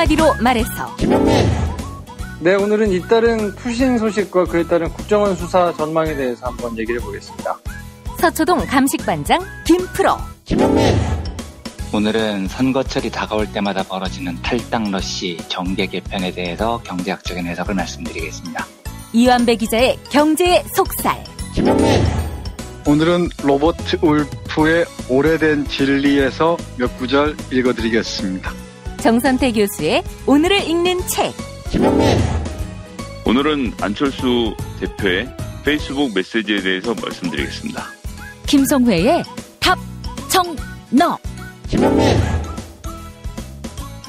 한마디로 말해서 네, 오늘은 잇따른 푸신 소식과 그에 따른 국정원 수사 전망에 대해서 한번 얘기를 해보겠습니다. 서초동 감식반장 김프로 오늘은 선거철이 다가올 때마다 벌어지는 탈당 러시 정계 개편에 대해서 경제학적인 해석을 말씀드리겠습니다. 이완배 기자의 경제의 속살 오늘은 로버트 울프의 오래된 진리에서 몇 구절 읽어드리겠습니다. 정선태 교수의 오늘을 읽는 책 오늘은 안철수 대표의 페이스북 메시지에 대해서 말씀드리겠습니다. 김성회의 탑정너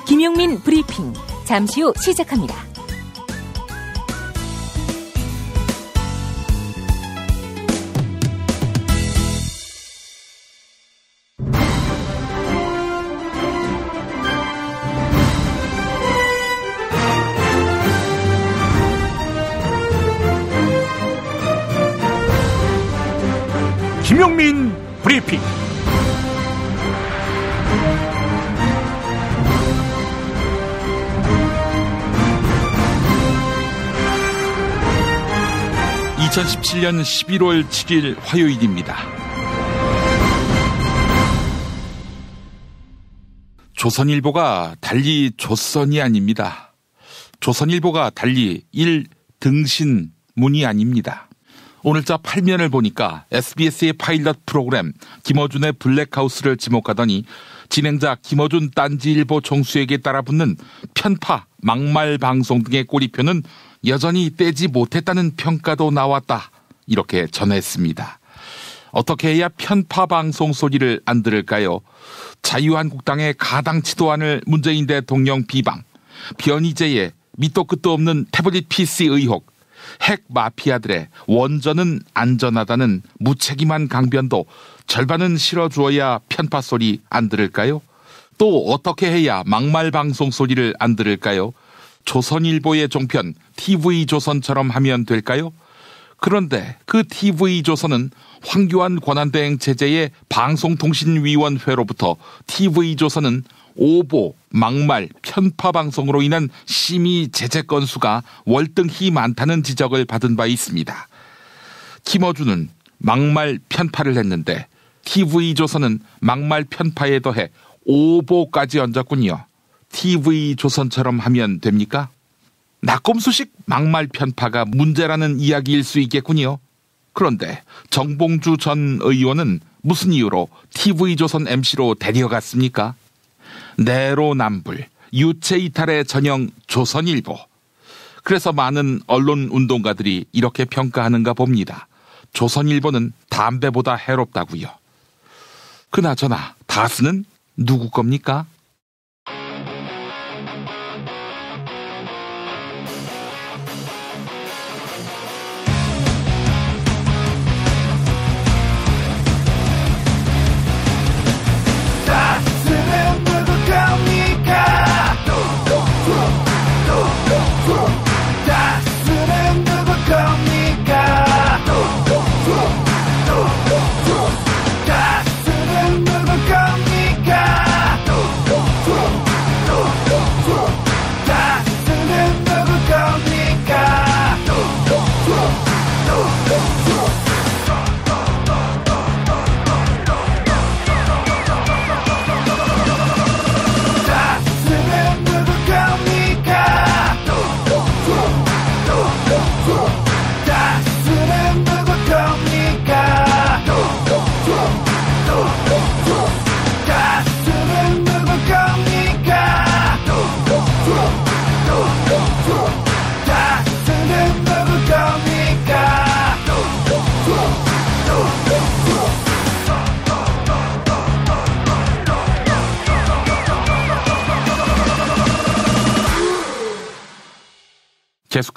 김용민 브리핑 잠시 후 시작합니다. (2017년 11월 7일) 화요일입니다. 조선일보가 달리 조선이 아닙니다. 조선일보가 달리 일 등신문이 아닙니다. 오늘자 8면을 보니까 SBS의 파일럿 프로그램 김어준의 블랙하우스를 지목하더니 진행자 김어준 딴지일보 총수에게 따라 붙는 편파, 막말 방송 등의 꼬리표는 여전히 떼지 못했다는 평가도 나왔다. 이렇게 전했습니다. 어떻게 해야 편파 방송 소리를 안 들을까요? 자유한국당의 가당치도 않을 문재인 대통령 비방, 변희재의 밑도 끝도 없는 태블릿 PC 의혹, 핵 마피아들의 원전은 안전하다는 무책임한 강변도 절반은 실어주어야 편파 소리 안 들을까요? 또 어떻게 해야 막말 방송 소리를 안 들을까요? 조선일보의 종편 TV조선처럼 하면 될까요? 그런데 그 TV조선은 황교안 권한대행 체제의 방송통신위원회로부터 TV조선은 오보, 막말, 편파 방송으로 인한 심의 제재 건수가 월등히 많다는 지적을 받은 바 있습니다. 김어준은 막말 편파를 했는데 TV조선은 막말 편파에 더해 오보까지 얹었군요. TV조선처럼 하면 됩니까? 낙검수식 막말 편파가 문제라는 이야기일 수 있겠군요. 그런데 정봉주 전 의원은 무슨 이유로 TV조선 MC로 데려갔습니까? 내로남불, 유체이탈의 전형 조선일보. 그래서 많은 언론 운동가들이 이렇게 평가하는가 봅니다. 조선일보는 담배보다 해롭다고요. 그나저나 다스는 누구 겁니까?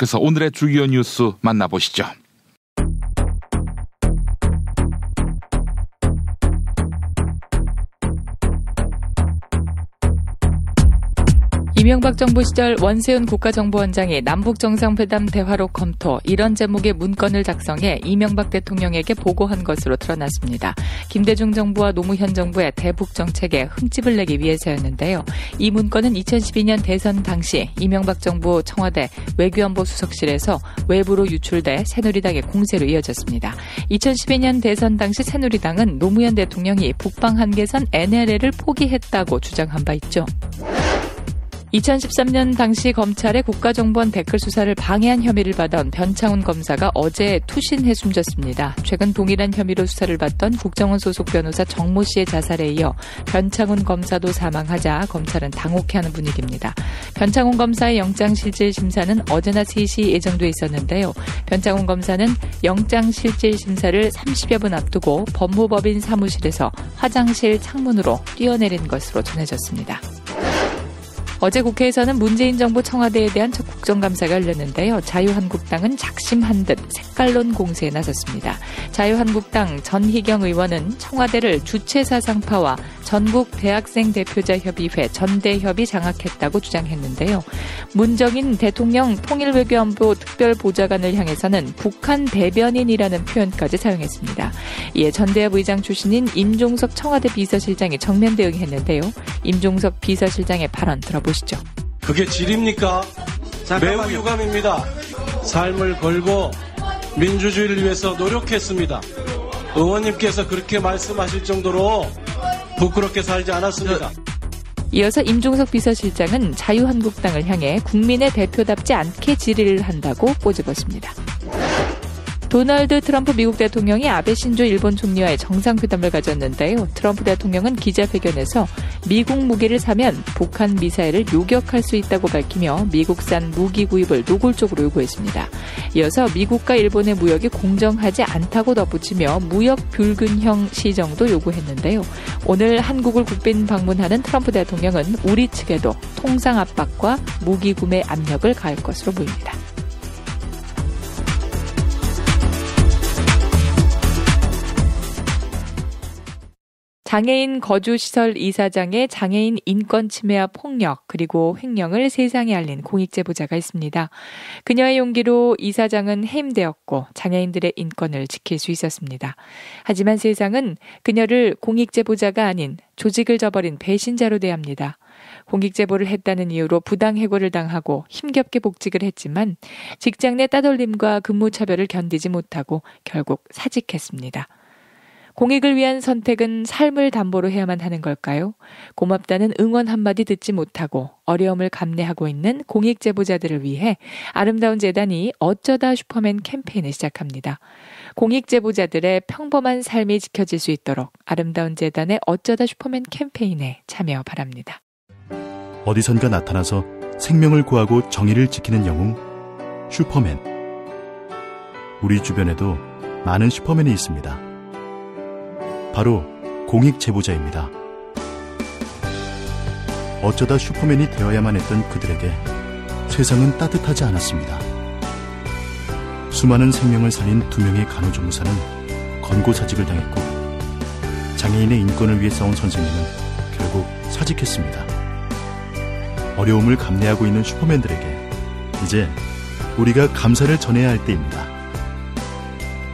계속해서 오늘의 주요 뉴스 만나보시죠. 이명박 정부 시절 원세훈 국가정보원장이 남북정상회담 대화로 검토 이런 제목의 문건을 작성해 이명박 대통령에게 보고한 것으로 드러났습니다. 김대중 정부와 노무현 정부의 대북 정책에 흠집을 내기 위해서였는데요. 이 문건은 2012년 대선 당시 이명박 정부 청와대 외교안보 수석실에서 외부로 유출돼 새누리당의 공세로 이어졌습니다. 2012년 대선 당시 새누리당은 노무현 대통령이 북방 한계선 NLL을 포기했다고 주장한 바 있죠. 2013년 당시 검찰의 국가정보원 댓글 수사를 방해한 혐의를 받은 변창훈 검사가 어제 투신해 숨졌습니다. 최근 동일한 혐의로 수사를 받던 국정원 소속 변호사 정모 씨의 자살에 이어 변창훈 검사도 사망하자 검찰은 당혹해하는 분위기입니다. 변창훈 검사의 영장실질 심사는 어제나 3시 예정돼 있었는데요. 변창훈 검사는 영장실질 심사를 30여 분 앞두고 법무법인 사무실에서 화장실 창문으로 뛰어내린 것으로 전해졌습니다. 어제 국회에서는 문재인 정부 청와대에 대한 첫 국정감사가 열렸는데요. 자유한국당은 작심한 듯 색깔론 공세에 나섰습니다. 자유한국당 전희경 의원은 청와대를 주체사상파와 전국 대학생 대표자 협의회 전대협이 장악했다고 주장했는데요. 문정인 대통령 통일외교안보 특별보좌관을 향해서는 북한 대변인이라는 표현까지 사용했습니다. 이에 전대협 의장 출신인 임종석 청와대 비서실장이 정면 대응했는데요. 임종석 비서실장의 발언 들어보시죠. 그게 질입니까? 매우 유감입니다. 삶을 걸고 민주주의를 위해서 노력했습니다. 의원님께서 그렇게 말씀하실 정도로 부끄럽게 살지 않았습니다. 이어서 임종석 비서실장은 자유한국당을 향해 국민의 대표답지 않게 질의를 한다고 꼬집었습니다. 도널드 트럼프 미국 대통령이 아베 신조 일본 총리와의 정상회담을 가졌는데요. 트럼프 대통령은 기자회견에서 미국 무기를 사면 북한 미사일을 요격할 수 있다고 밝히며 미국산 무기 구입을 노골적으로 요구했습니다. 이어서 미국과 일본의 무역이 공정하지 않다고 덧붙이며 무역 불균형 시정도 요구했는데요. 오늘 한국을 국빈 방문하는 트럼프 대통령은 우리 측에도 통상 압박과 무기 구매 압력을 가할 것으로 보입니다. 장애인 거주시설 이사장의 장애인 인권 침해와 폭력 그리고 횡령을 세상에 알린 공익제보자가 있습니다. 그녀의 용기로 이사장은 해임되었고 장애인들의 인권을 지킬 수 있었습니다. 하지만 세상은 그녀를 공익제보자가 아닌 조직을 저버린 배신자로 대합니다. 공익제보를 했다는 이유로 부당해고를 당하고 힘겹게 복직을 했지만 직장 내 따돌림과 근무차별을 견디지 못하고 결국 사직했습니다. 공익을 위한 선택은 삶을 담보로 해야만 하는 걸까요? 고맙다는 응원 한마디 듣지 못하고 어려움을 감내하고 있는 공익 제보자들을 위해 아름다운 재단이 어쩌다 슈퍼맨 캠페인을 시작합니다. 공익 제보자들의 평범한 삶이 지켜질 수 있도록 아름다운 재단의 어쩌다 슈퍼맨 캠페인에 참여 바랍니다. 어디선가 나타나서 생명을 구하고 정의를 지키는 영웅 슈퍼맨. 우리 주변에도 많은 슈퍼맨이 있습니다. 바로 공익 제보자입니다. 어쩌다 슈퍼맨이 되어야만 했던 그들에게 세상은 따뜻하지 않았습니다. 수많은 생명을 살린 두 명의 간호조무사는 권고사직을 당했고 장애인의 인권을 위해 싸운 선생님은 결국 사직했습니다. 어려움을 감내하고 있는 슈퍼맨들에게 이제 우리가 감사를 전해야 할 때입니다.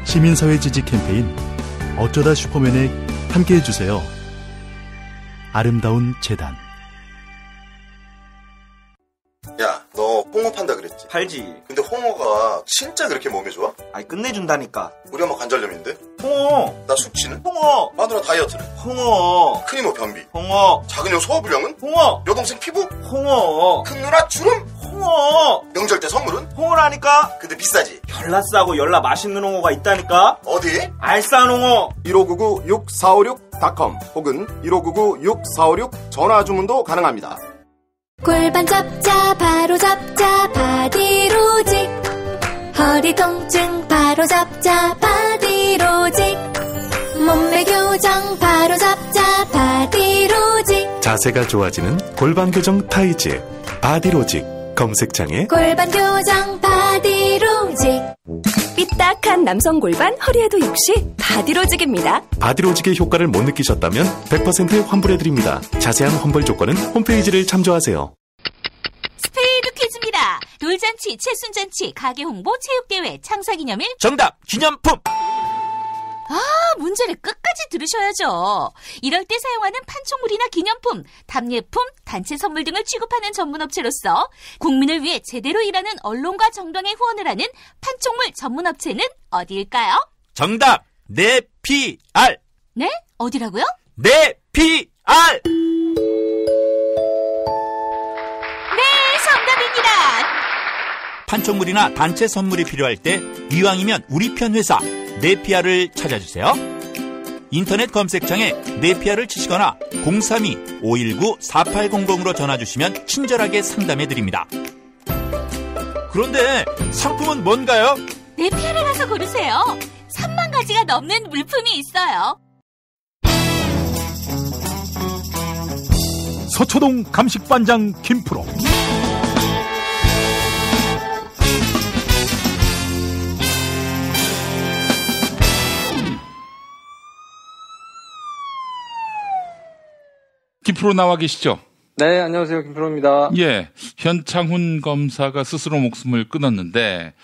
시민사회 지지 캠페인 어쩌다 슈퍼맨에 함께 해주세요. 아름다운 재단. 야, 너 홍어 판다? 팔지. 근데 홍어가 진짜 그렇게 몸에 좋아? 아니, 끝내준다니까. 우리 엄마 관절염인데? 홍어. 나 숙취는? 홍어. 마누라 다이어트는? 홍어. 큰이모 변비? 홍어. 작은 형 소화불량은? 홍어. 여동생 피부? 홍어. 큰 누나 주름? 홍어. 명절 때 선물은? 홍어라니까. 근데 비싸지? 열라 싸고 열라 맛있는 홍어가 있다니까. 어디? 알싸한 홍어. 1599-6456.com 혹은 1599-6456 전화 주문도 가능합니다. 골반 잡자 바로 잡자 바디로직. 허리 통증 바로 잡자 바디로직. 몸매 교정 바로 잡자 바디로직. 자세가 좋아지는 골반 교정 타이즈 바디로직 검색창에. 골반 교정 바디로직 삐딱한 남성 골반 허리에도 역시 바디로직입니다. 바디로직의 효과를 못 느끼셨다면 100% 환불해드립니다. 자세한 환불 조건은 홈페이지를 참조하세요. 스피드 퀴즈입니다. 돌잔치, 칠순잔치, 가게 홍보, 체육대회, 창사기념일. 정답 기념품 아, 문제를 끝까지 들으셔야죠. 이럴 때 사용하는 판촉물이나 기념품, 답례품, 단체 선물 등을 취급하는 전문업체로서 국민을 위해 제대로 일하는 언론과 정당의 후원을 하는 판촉물 전문업체는 어디일까요? 정답 네 피 알 네? 어디라고요? 네 피 알 판촉물이나 단체 선물이 필요할 때 이왕이면 우리 편 회사 네피아를 찾아주세요. 인터넷 검색창에 네피아를 치시거나 032-519-4800으로 전화주시면 친절하게 상담해드립니다. 그런데 상품은 뭔가요? 네피아를 가서 고르세요. 3만 가지가 넘는 물품이 있어요. 서초동 감식반장 김프로 김프로 나와 계시죠? 네, 안녕하세요. 김프로입니다. 예. 현창훈 검사가 스스로 목숨을 끊었는데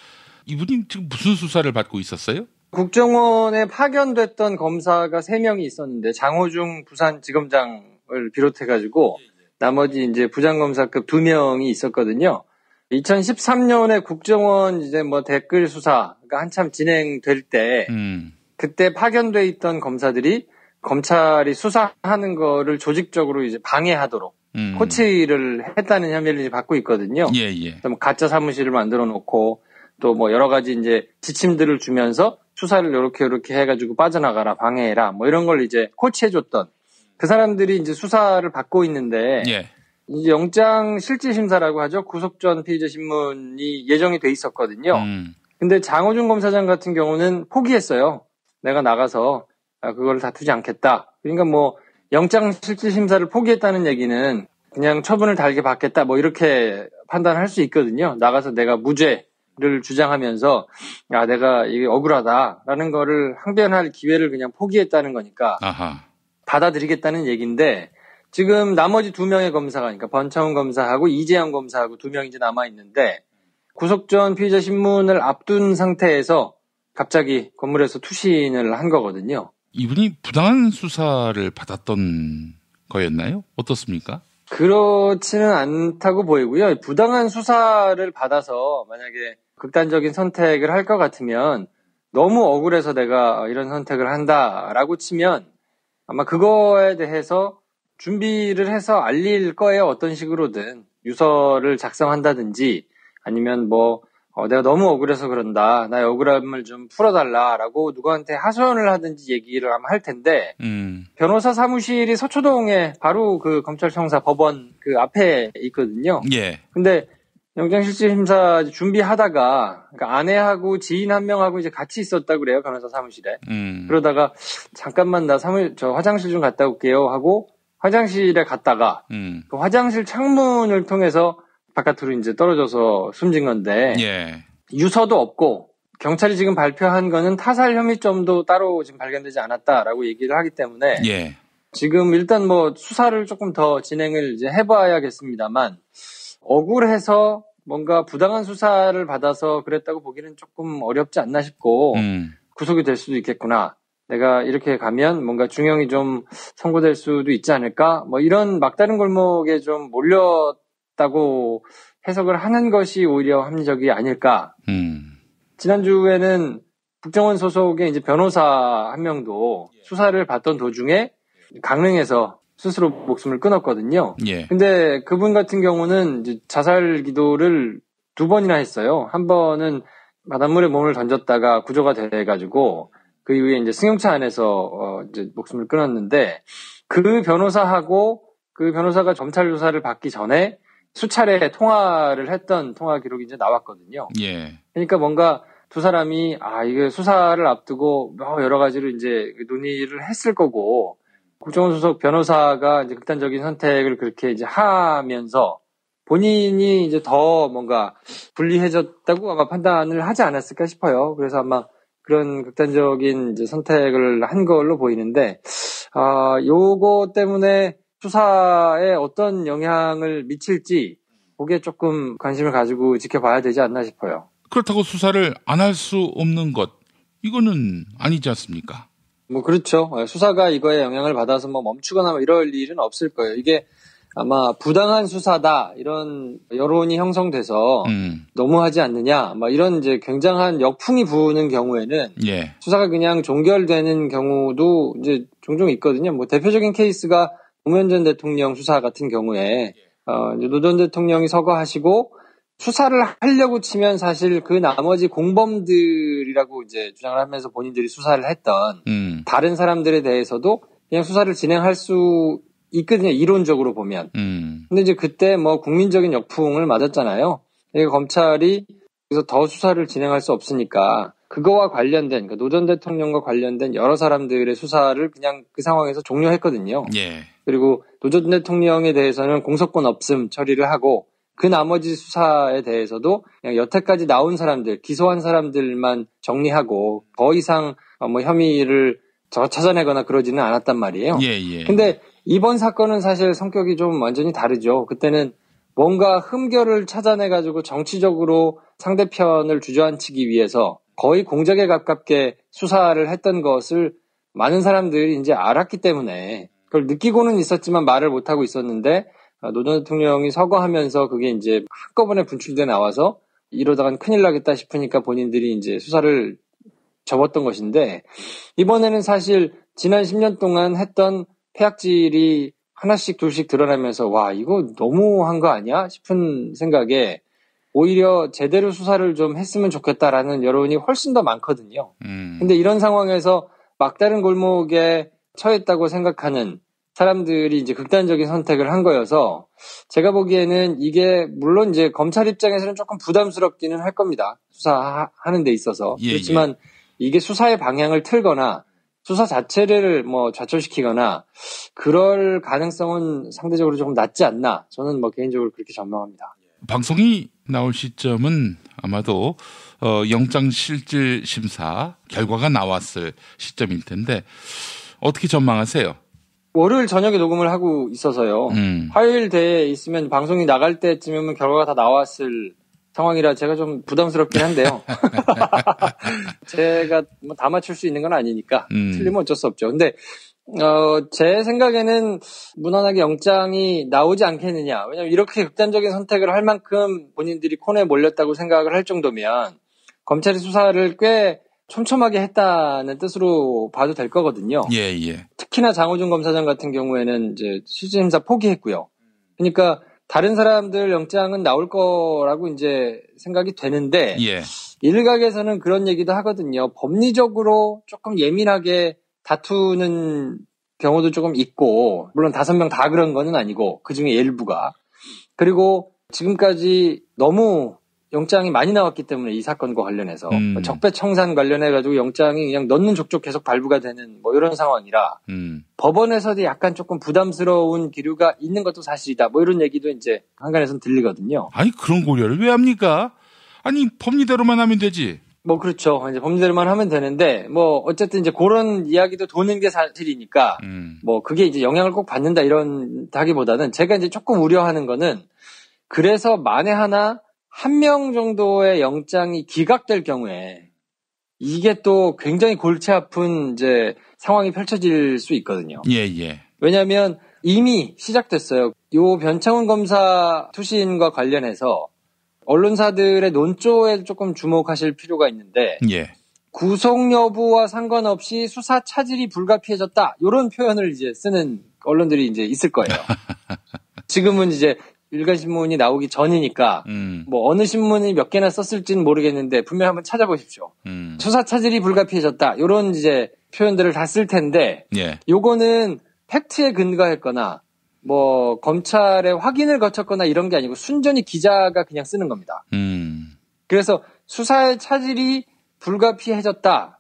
이분이 지금 무슨 수사를 받고 있었어요? 국정원에 파견됐던 검사가 3명이 있었는데 장호중 부산지검장을 비롯해 가지고 나머지 이제 부장검사급 2명이 있었거든요. 2013년에 국정원 이제 뭐 댓글 수사가 한참 진행될 때 음. 그때 파견돼 있던 검사들이 검찰이 수사하는 거를 조직적으로 이제 방해하도록 음. 코치를 했다는 혐의를 이제 받고 있거든요. 예, 예. 뭐 가짜 사무실을 만들어 놓고 또 뭐 여러 가지 이제 지침들을 주면서 수사를 이렇게 이렇게 해가지고 빠져나가라 방해해라 뭐 이런 걸 이제 코치해줬던 그 사람들이 이제 수사를 받고 있는데 예. 이제 영장 실질 심사라고 하죠 구속 전 피의자 신문이 예정이 돼 있었거든요. 음. 근데 장호준 검사장 같은 경우는 포기했어요. 내가 나가서 아, 그걸 다투지 않겠다. 그러니까 뭐 영장 실질 심사를 포기했다는 얘기는 그냥 처분을 달게 받겠다. 뭐 이렇게 판단할 수 있거든요. 나가서 내가 무죄를 주장하면서 아 내가 이게 억울하다라는 거를 항변할 기회를 그냥 포기했다는 거니까 아하. 받아들이겠다는 얘기인데 지금 나머지 두 명의 검사가 그러니까 번창훈 검사하고 이재영 검사하고 두 명이 이제 남아 있는데 구속 전 피의자 신문을 앞둔 상태에서 갑자기 건물에서 투신을 한 거거든요. 이분이 부당한 수사를 받았던 거였나요? 어떻습니까? 그렇지는 않다고 보이고요. 부당한 수사를 받아서 만약에 극단적인 선택을 할 것 같으면 너무 억울해서 내가 이런 선택을 한다라고 치면 아마 그거에 대해서 준비를 해서 알릴 거예요. 어떤 식으로든 유서를 작성한다든지 아니면 뭐 어, 내가 너무 억울해서 그런다. 나의 억울함을 좀 풀어달라라고 누구한테 하소연을 하든지 얘기를 아마 할 텐데 음. 변호사 사무실이 서초동에 바로 그 검찰청사 법원 그 앞에 있거든요. 예. 근데 영장실질심사 준비하다가 그러니까 아내하고 지인 한 명하고 이제 같이 있었다고 그래요 변호사 사무실에. 음. 그러다가 잠깐만 나 사무 저 화장실 좀 갔다 올게요 하고 화장실에 갔다가 음. 그 화장실 창문을 통해서 바깥으로 이제 떨어져서 숨진 건데 예. 유서도 없고 경찰이 지금 발표한 거는 타살 혐의점도 따로 지금 발견되지 않았다라고 얘기를 하기 때문에 예. 지금 일단 뭐 수사를 조금 더 진행을 이제 해봐야겠습니다만 억울해서 뭔가 부당한 수사를 받아서 그랬다고 보기는 조금 어렵지 않나 싶고 음. 구속이 될 수도 있겠구나. 내가 이렇게 가면 뭔가 중형이 좀 선고될 수도 있지 않을까? 뭐 이런 막다른 골목에 좀 몰렸 다고 해석을 하는 것이 오히려 합리적이 아닐까. 음. 지난주에는 국정원 소속의 이제 변호사 한 명도 수사를 받던 도중에 강릉에서 스스로 목숨을 끊었거든요. 예. 근데 그분 같은 경우는 이제 자살 기도를 두 번이나 했어요. 한 번은 바닷물에 몸을 던졌다가 구조가 돼가지고 그 이후에 이제 승용차 안에서 어 이제 목숨을 끊었는데 그 변호사하고 그 변호사가 검찰 조사를 받기 전에 수차례 통화를 했던 통화 기록이 이제 나왔거든요. 예. 그러니까 뭔가 두 사람이 아 이게 수사를 앞두고 뭐 여러 가지로 이제 논의를 했을 거고 국정원 소속 변호사가 이제 극단적인 선택을 그렇게 이제 하면서 본인이 이제 더 뭔가 불리해졌다고 아마 판단을 하지 않았을까 싶어요. 그래서 아마 그런 극단적인 이제 선택을 한 걸로 보이는데 아 요거 때문에 수사에 어떤 영향을 미칠지 그게 조금 관심을 가지고 지켜봐야 되지 않나 싶어요. 그렇다고 수사를 안 할 수 없는 것 이거는 아니지 않습니까? 뭐 그렇죠. 수사가 이거에 영향을 받아서 뭐 멈추거나 뭐 이럴 일은 없을 거예요. 이게 아마 부당한 수사다 이런 여론이 형성돼서 음. 너무하지 않느냐, 막 이런 이제 굉장한 역풍이 부는 경우에는 예. 수사가 그냥 종결되는 경우도 이제 종종 있거든요. 뭐 대표적인 케이스가 노무현 전 대통령 수사 같은 경우에 어, 이제 노전 대통령이 서거하시고 수사를 하려고 치면 사실 그 나머지 공범들이라고 이제 주장을 하면서 본인들이 수사를 했던 음. 다른 사람들에 대해서도 그냥 수사를 진행할 수 있거든요. 이론적으로 보면. 음. 근데 이제 그때 뭐 국민적인 역풍을 맞았잖아요. 그러니까 검찰이 그래서 더 수사를 진행할 수 없으니까 그거와 관련된 그러니까 노 전 대통령과 관련된 여러 사람들의 수사를 그냥 그 상황에서 종료했거든요. 예. 그리고 노 전 대통령에 대해서는 공소권 없음 처리를 하고 그 나머지 수사에 대해서도 그냥 여태까지 나온 사람들, 기소한 사람들만 정리하고 더 이상 어, 뭐 혐의를 저 찾아내거나 그러지는 않았단 말이에요. 예, 예. 근데 이번 사건은 사실 성격이 좀 완전히 다르죠. 그때는 뭔가 흠결을 찾아내 가지고 정치적으로 상대편을 주저앉히기 위해서 거의 공작에 가깝게 수사를 했던 것을 많은 사람들이 이제 알았기 때문에 그걸 느끼고는 있었지만 말을 못하고 있었는데 아, 노전 대통령이 서거하면서 그게 이제 한꺼번에 분출돼 나와서 이러다간 큰일 나겠다 싶으니까 본인들이 이제 수사를 접었던 것인데 이번에는 사실 지난 10년 동안 했던 폐악질이 하나씩 둘씩 드러나면서 와 이거 너무한 거 아니야? 싶은 생각에 오히려 제대로 수사를 좀 했으면 좋겠다라는 여론이 훨씬 더 많거든요. 음. 근데 이런 상황에서 막다른 골목에 처했다고 생각하는 사람들이 이제 극단적인 선택을 한 거여서 제가 보기에는 이게 물론 이제 검찰 입장에서는 조금 부담스럽기는 할 겁니다. 수사하는 데 있어서. 예, 그렇지만 이게 수사의 방향을 틀거나 수사 자체를 뭐 좌초시키거나 그럴 가능성은 상대적으로 조금 낮지 않나. 저는 뭐 개인적으로 그렇게 전망합니다. 방송이 나올 시점은 아마도 어, 영장 실질 심사 결과가 나왔을 시점일 텐데 어떻게 전망하세요? 월요일 저녁에 녹음을 하고 있어서요. 음. 화요일 대에 있으면 방송이 나갈 때쯤이면 결과가 다 나왔을 상황이라 제가 좀 부담스럽긴 한데요. 제가 뭐 다 맞출 수 있는 건 아니니까 음. 틀리면 어쩔 수 없죠. 근데 어, 제 생각에는 무난하게 영장이 나오지 않겠느냐. 왜냐면 이렇게 극단적인 선택을 할 만큼 본인들이 코너에 몰렸다고 생각을 할 정도면 검찰이 수사를 꽤 촘촘하게 했다는 뜻으로 봐도 될 거거든요. 예, 예. 특히나 장호준 검사장 같은 경우에는 이제 실질심사 포기했고요. 그러니까 다른 사람들 영장은 나올 거라고 이제 생각이 되는데 예. 일각에서는 그런 얘기도 하거든요. 법리적으로 조금 예민하게 다투는 경우도 조금 있고 물론 다섯 명 다 그런 거는 아니고 그 중에 일부가 그리고 지금까지 너무 영장이 많이 나왔기 때문에 이 사건과 관련해서 음. 적폐청산 관련해 가지고 영장이 그냥 넣는 족족 계속 발부가 되는 뭐 이런 상황이라 음. 법원에서도 약간 조금 부담스러운 기류가 있는 것도 사실이다. 뭐 이런 얘기도 이제 한간에서는 들리거든요. 아니 그런 고려를 왜 합니까? 아니 법리대로만 하면 되지. 뭐 그렇죠. 이제 범죄를만 하면 되는데 뭐 어쨌든 이제 그런 이야기도 도는 게 사실이니까 음. 뭐 그게 이제 영향을 꼭 받는다 이런 하기보다는 제가 이제 조금 우려하는 거는 그래서 만에 하나 한 명 정도의 영장이 기각될 경우에 이게 또 굉장히 골치 아픈 이제 상황이 펼쳐질 수 있거든요. 예, 예. 왜냐하면 이미 시작됐어요. 요 변창훈 검사 투신과 관련해서 언론사들의 논조에 조금 주목하실 필요가 있는데 예. 구속 여부와 상관없이 수사 차질이 불가피해졌다. 이런 표현을 이제 쓰는 언론들이 이제 있을 거예요. 지금은 이제 일간 신문이 나오기 전이니까 음. 뭐 어느 신문이 몇 개나 썼을지는 모르겠는데 분명 한번 찾아보십시오. 음. 수사 차질이 불가피해졌다. 이런 이제 표현들을 다 쓸 텐데 예. 요거는 팩트에 근거했거나 뭐 검찰의 확인을 거쳤거나 이런 게 아니고 순전히 기자가 그냥 쓰는 겁니다. 음. 그래서 수사의 차질이 불가피해졌다.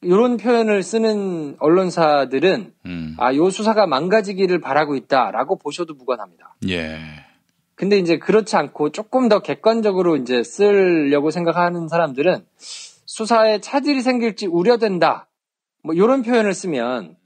이런 표현을 쓰는 언론사들은 음. 아, 요 수사가 망가지기를 바라고 있다라고 보셔도 무관합니다. 예. 근데 이제 그렇지 않고 조금 더 객관적으로 이제 쓰려고 생각하는 사람들은 수사에 차질이 생길지 우려된다. 뭐 이런 표현을 쓰면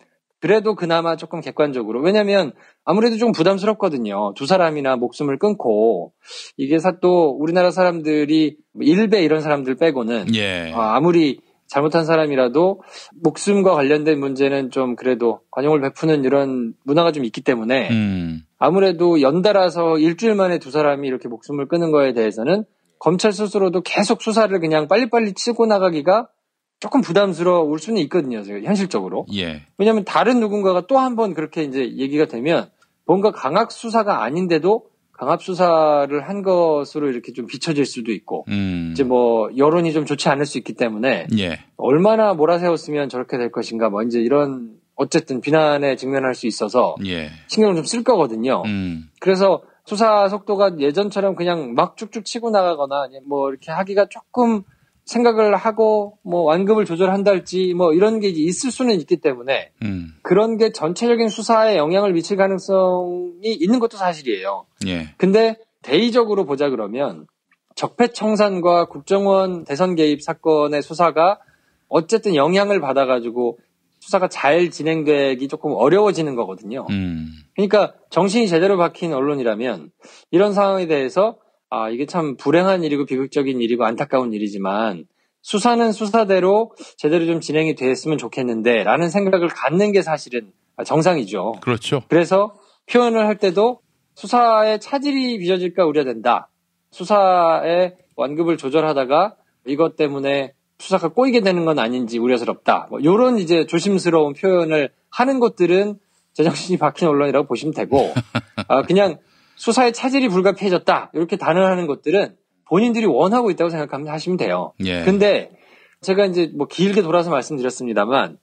그래도 그나마 조금 객관적으로. 왜냐면 아무래도 좀 부담스럽거든요. 두 사람이나 목숨을 끊고 이게 사- 또 우리나라 사람들이 일베 이런 사람들 빼고는 예. 아, 아무리 잘못한 사람이라도 목숨과 관련된 문제는 좀 그래도 관용을 베푸는 이런 문화가 좀 있기 때문에 음. 아무래도 연달아서 일주일 만에 두 사람이 이렇게 목숨을 끊은 거에 대해서는 검찰 스스로도 계속 수사를 그냥 빨리빨리 치고 나가기가 조금 부담스러울 수는 있거든요, 제가 현실적으로. 예. 왜냐하면 다른 누군가가 또 한 번 그렇게 이제 얘기가 되면 뭔가 강압 수사가 아닌데도 강압 수사를 한 것으로 이렇게 좀 비춰질 수도 있고 음. 이제 뭐 여론이 좀 좋지 않을 수 있기 때문에 예. 얼마나 몰아세웠으면 저렇게 될 것인가 뭐 이제 이런 어쨌든 비난에 직면할 수 있어서 예. 신경을 좀 쓸 거거든요. 음. 그래서 수사 속도가 예전처럼 그냥 막 쭉쭉 치고 나가거나 뭐 이렇게 하기가 조금 생각을 하고 뭐 완급을 조절한달지 뭐 이런 게 있을 수는 있기 때문에 음. 그런 게 전체적인 수사에 영향을 미칠 가능성이 있는 것도 사실이에요. 예. 근데 대의적으로 보자 그러면 적폐청산과 국정원 대선 개입 사건의 수사가 어쨌든 영향을 받아가지고 수사가 잘 진행되기 조금 어려워지는 거거든요. 음. 그러니까 정신이 제대로 박힌 언론이라면 이런 상황에 대해서 아 이게 참 불행한 일이고 비극적인 일이고 안타까운 일이지만 수사는 수사대로 제대로 좀 진행이 됐으면 좋겠는데 라는 생각을 갖는 게 사실은 정상이죠. 그렇죠. 그래서 표현을 할 때도 수사에 차질이 빚어질까 우려된다. 수사의 완급을 조절하다가 이것 때문에 수사가 꼬이게 되는 건 아닌지 우려스럽다. 뭐 이런 이제 조심스러운 표현을 하는 것들은 제정신이 박힌 언론이라고 보시면 되고 아, 그냥 수사에 차질이 불가피해졌다 이렇게 단언하는 것들은 본인들이 원하고 있다고 생각하면 하시면 돼요. 예. 근데 제가 이제 뭐 길게 돌아서 말씀드렸습니다만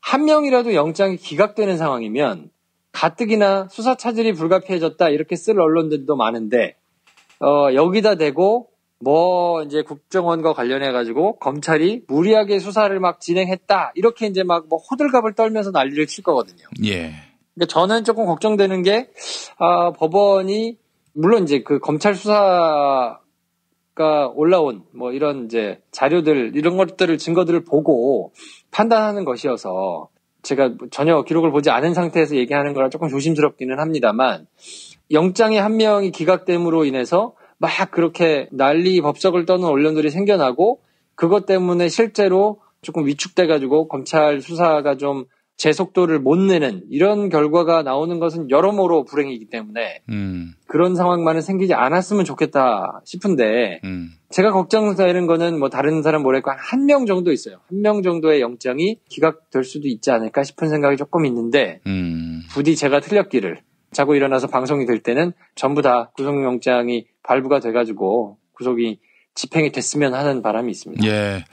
한 명이라도 영장이 기각되는 상황이면 가뜩이나 수사 차질이 불가피해졌다 이렇게 쓸 언론들도 많은데 어, 여기다 대고 뭐 이제 국정원과 관련해 가지고 검찰이 무리하게 수사를 막 진행했다 이렇게 이제 막 뭐 호들갑을 떨면서 난리를 칠 거거든요. 예. 그러니까 저는 조금 걱정되는 게 아, 법원이 물론 이제 그 검찰 수사가 올라온 뭐 이런 이제 자료들 이런 것들을 증거들을 보고 판단하는 것이어서 제가 전혀 기록을 보지 않은 상태에서 얘기하는 거라 조금 조심스럽기는 합니다만 영장의 한 명이 기각됨으로 인해서 막 그렇게 난리 법석을 떠는 언론들이 생겨나고 그것 때문에 실제로 조금 위축돼가지고 검찰 수사가 좀 제 속도를 못 내는 이런 결과가 나오는 것은 여러모로 불행이기 때문에 음. 그런 상황만은 생기지 않았으면 좋겠다 싶은데 음. 제가 걱정되는 거는 뭐 다른 사람 뭐랄까 한 명 정도 있어요. 한 명 정도의 영장이 기각될 수도 있지 않을까 싶은 생각이 조금 있는데 음. 부디 제가 틀렸기를 자고 일어나서 방송이 될 때는 전부 다 구속영장이 발부가 돼가지고 구속이 집행이 됐으면 하는 바람이 있습니다. 예.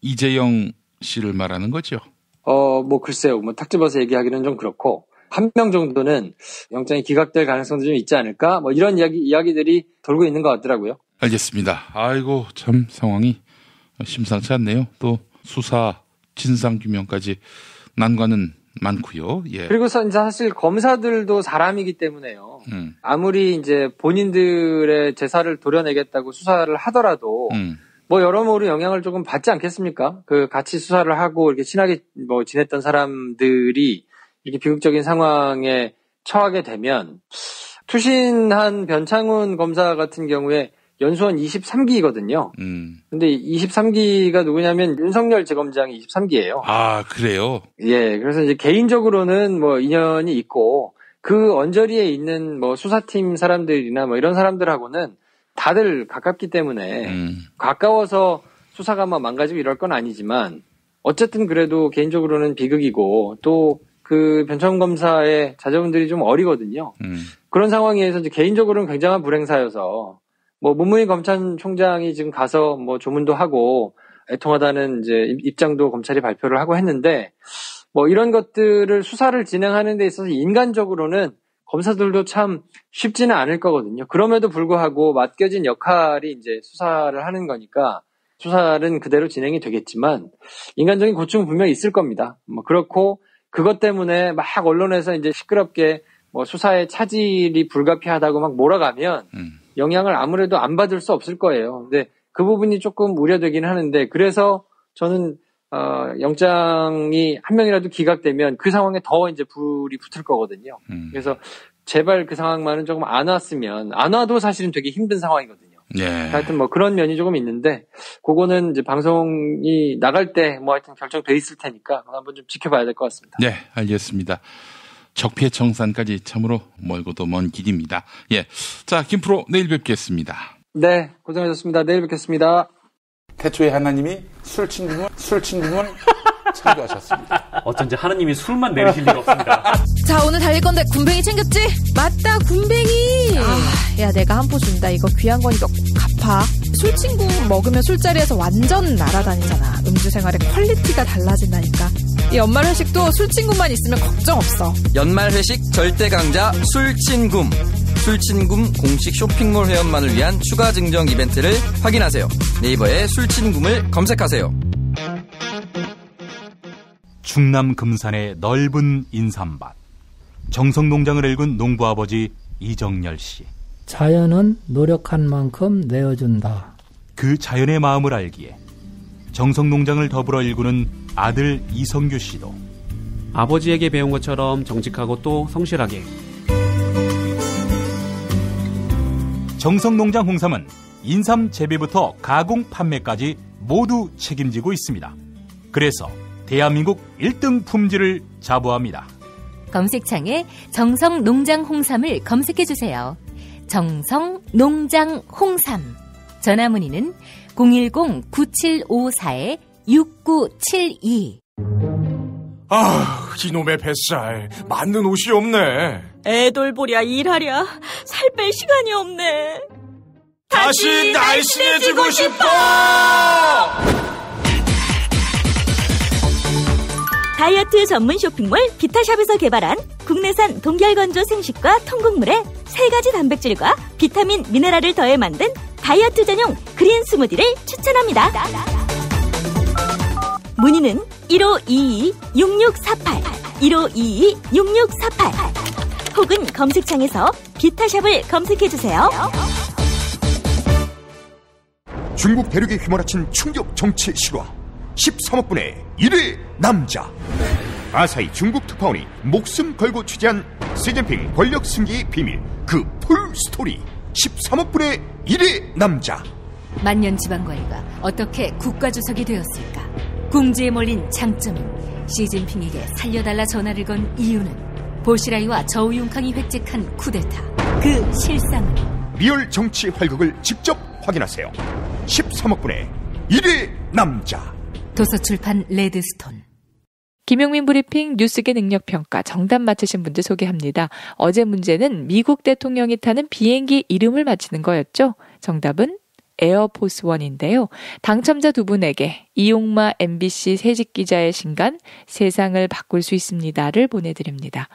이재영 씨를 말하는 거죠. 어, 뭐 글쎄요. 뭐 탁 집어서 얘기하기는 좀 그렇고 한 명 정도는 영장이 기각될 가능성도 좀 있지 않을까? 뭐 이런 이야기 이야기들이 돌고 있는 것 같더라고요. 알겠습니다. 아이고 참 상황이 심상치 않네요. 또 수사 진상 규명까지 난관은 많고요. 예. 그리고 사- 사실 검사들도 사람이기 때문에요. 음. 아무리 이제 본인들의 제사를 도려내겠다고 수사를 하더라도 음. 뭐 여러모로 영향을 조금 받지 않겠습니까? 그 같이 수사를 하고 이렇게 친하게 뭐 지냈던 사람들이 이렇게 비극적인 상황에 처하게 되면 투신한 변창훈 검사 같은 경우에 연수원 23기거든요. 음. 근데 23기가 누구냐면 윤석열 재검장이 23기예요. 아 그래요. 예, 그래서 이제 개인적으로는 뭐 인연이 있고 그 언저리에 있는 뭐 수사팀 사람들이나 뭐 이런 사람들하고는 다들 가깝기 때문에 음. 가까워서 수사가 막 망가지고 이럴 건 아니지만 어쨌든 그래도 개인적으로는 비극이고 또 그 변창훈 검사의 자제분들이 좀 어리거든요. 음. 그런 상황에서 이제 개인적으로는 굉장한 불행사여서 뭐 문무인 검찰총장이 지금 가서 뭐 조문도 하고 애통하다는 이제 입- 입장도 검찰이 발표를 하고 했는데 뭐 이런 것들을 수사를 진행하는 데 있어서 인간적으로는 검사들도 참 쉽지는 않을 거거든요. 그럼에도 불구하고 맡겨진 역할이 이제 수사를 하는 거니까 수사는 그대로 진행이 되겠지만 인간적인 고충은 분명히 있을 겁니다. 뭐 그렇고 그것 때문에 막 언론에서 이제 시끄럽게 뭐 수사에 차질이 불가피하다고 막 몰아가면 영향을 아무래도 안 받을 수 없을 거예요. 근데 그 부분이 조금 우려되긴 하는데 그래서 저는 어, 영장이 한 명이라도 기각되면 그 상황에 더 이제 불이 붙을 거거든요. 음. 그래서 제발 그 상황만은 조금 안 왔으면 안 와도 사실은 되게 힘든 상황이거든요. 예. 하여튼 뭐 그런 면이 조금 있는데 그거는 이제 방송이 나갈 때 뭐 하여튼 결정돼 있을 테니까 한번 좀 지켜봐야 될 것 같습니다. 네, 알겠습니다. 적폐 청산까지 참으로 멀고도 먼 길입니다. 예. 자, 김프로 내일 뵙겠습니다. 네, 고생하셨습니다. 내일 뵙겠습니다. 태초에 하나님이 술 친구는 술 친구는 창조하셨습니다. 어쩐지 하느님이 술만 내리실 리가 없습니다. 자 오늘 달릴 건데 굼벵이 챙겼지? 맞다 굼벵이 아, 야 내가 한 포 준다 이거 귀한 거니까 꼭 갚아 술친굼 먹으면 술자리에서 완전 날아다니잖아 음주 생활의 퀄리티가 달라진다니까 이 연말 회식도 술 친굼만 있으면 걱정 없어 연말 회식 절대 강자 술친굼. 술친굼 공식 쇼핑몰 회원만을 위한 추가 증정 이벤트를 확인하세요. 네이버에 술친굼을 검색하세요. 충남 금산의 넓은 인삼밭. 정성 농장을 일군 농부 아버지 이정열 씨. 자연은 노력한 만큼 내어준다. 그 자연의 마음을 알기에 정성 농장을 더불어 일구는 아들 이성규 씨도 아버지에게 배운 것처럼 정직하고 또 성실하게 정성 농장 홍삼은 인삼 재배부터 가공 판매까지 모두 책임지고 있습니다. 그래서 대한민국 1등 품질을 자부합니다. 검색창에 정성 농장 홍삼을 검색해 주세요. 정성 농장 홍삼. 전화 문의는 010-9754-6972. 아, 이놈의 뱃살. 맞는 옷이 없네. 애돌 보랴 일하랴 살 뺄 시간이 없네. 다시 날씬해지고 싶어! 다이어트 전문 쇼핑몰 비타샵에서 개발한 국내산 동결건조 생식과 통곡물에 세 가지 단백질과 비타민, 미네랄을 더해 만든 다이어트 전용 그린 스무디를 추천합니다. 문의는 1522-6648, 1522-6648 혹은 검색창에서 비타샵을 검색해주세요. 중국 대륙에 휘몰아친 충격 정치 실화 13억 분의 1위 남자. 아사히 중국 특파원이 목숨 걸고 취재한 시진핑 권력 승계의 비밀 그 full story. 13억 분의 1위 남자. 만년 지방관리가 어떻게 국가주석이 되었을까? 궁지에 몰린 장쩌민이 시진핑에게 살려달라 전화를 건 이유는 보시라이와 저우융캉이 획책한 쿠데타. 그 실상은? 리얼 정치 활극을 직접 확인하세요. 13억 분의 1위 남자 도서출판 레드스톤 김용민 브리핑 뉴스계 능력 평가 정답 맞히신 분들 소개합니다. 어제 문제는 미국 대통령이 타는 비행기 이름을 맞히는 거였죠. 정답은 에어포스 원인데요. 당첨자 두 분에게 이용마 MBC 해직 기자의 신간 세상을 바꿀 수 있습니다를 보내드립니다.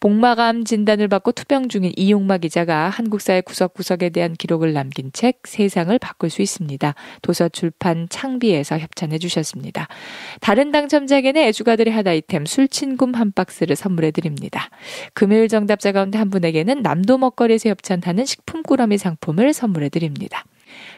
복마감 진단을 받고 투병 중인 이용마 기자가 한국사의 구석구석에 대한 기록을 남긴 책 세상을 바꿀 수 있습니다. 도서 출판 창비에서 협찬해 주셨습니다. 다른 당첨자에게는 애주가들의 한 아이템 술친굼 한 박스를 선물해 드립니다. 금요일 정답자 가운데 한 분에게는 남도 먹거리에서 협찬하는 식품 꾸러미 상품을 선물해 드립니다.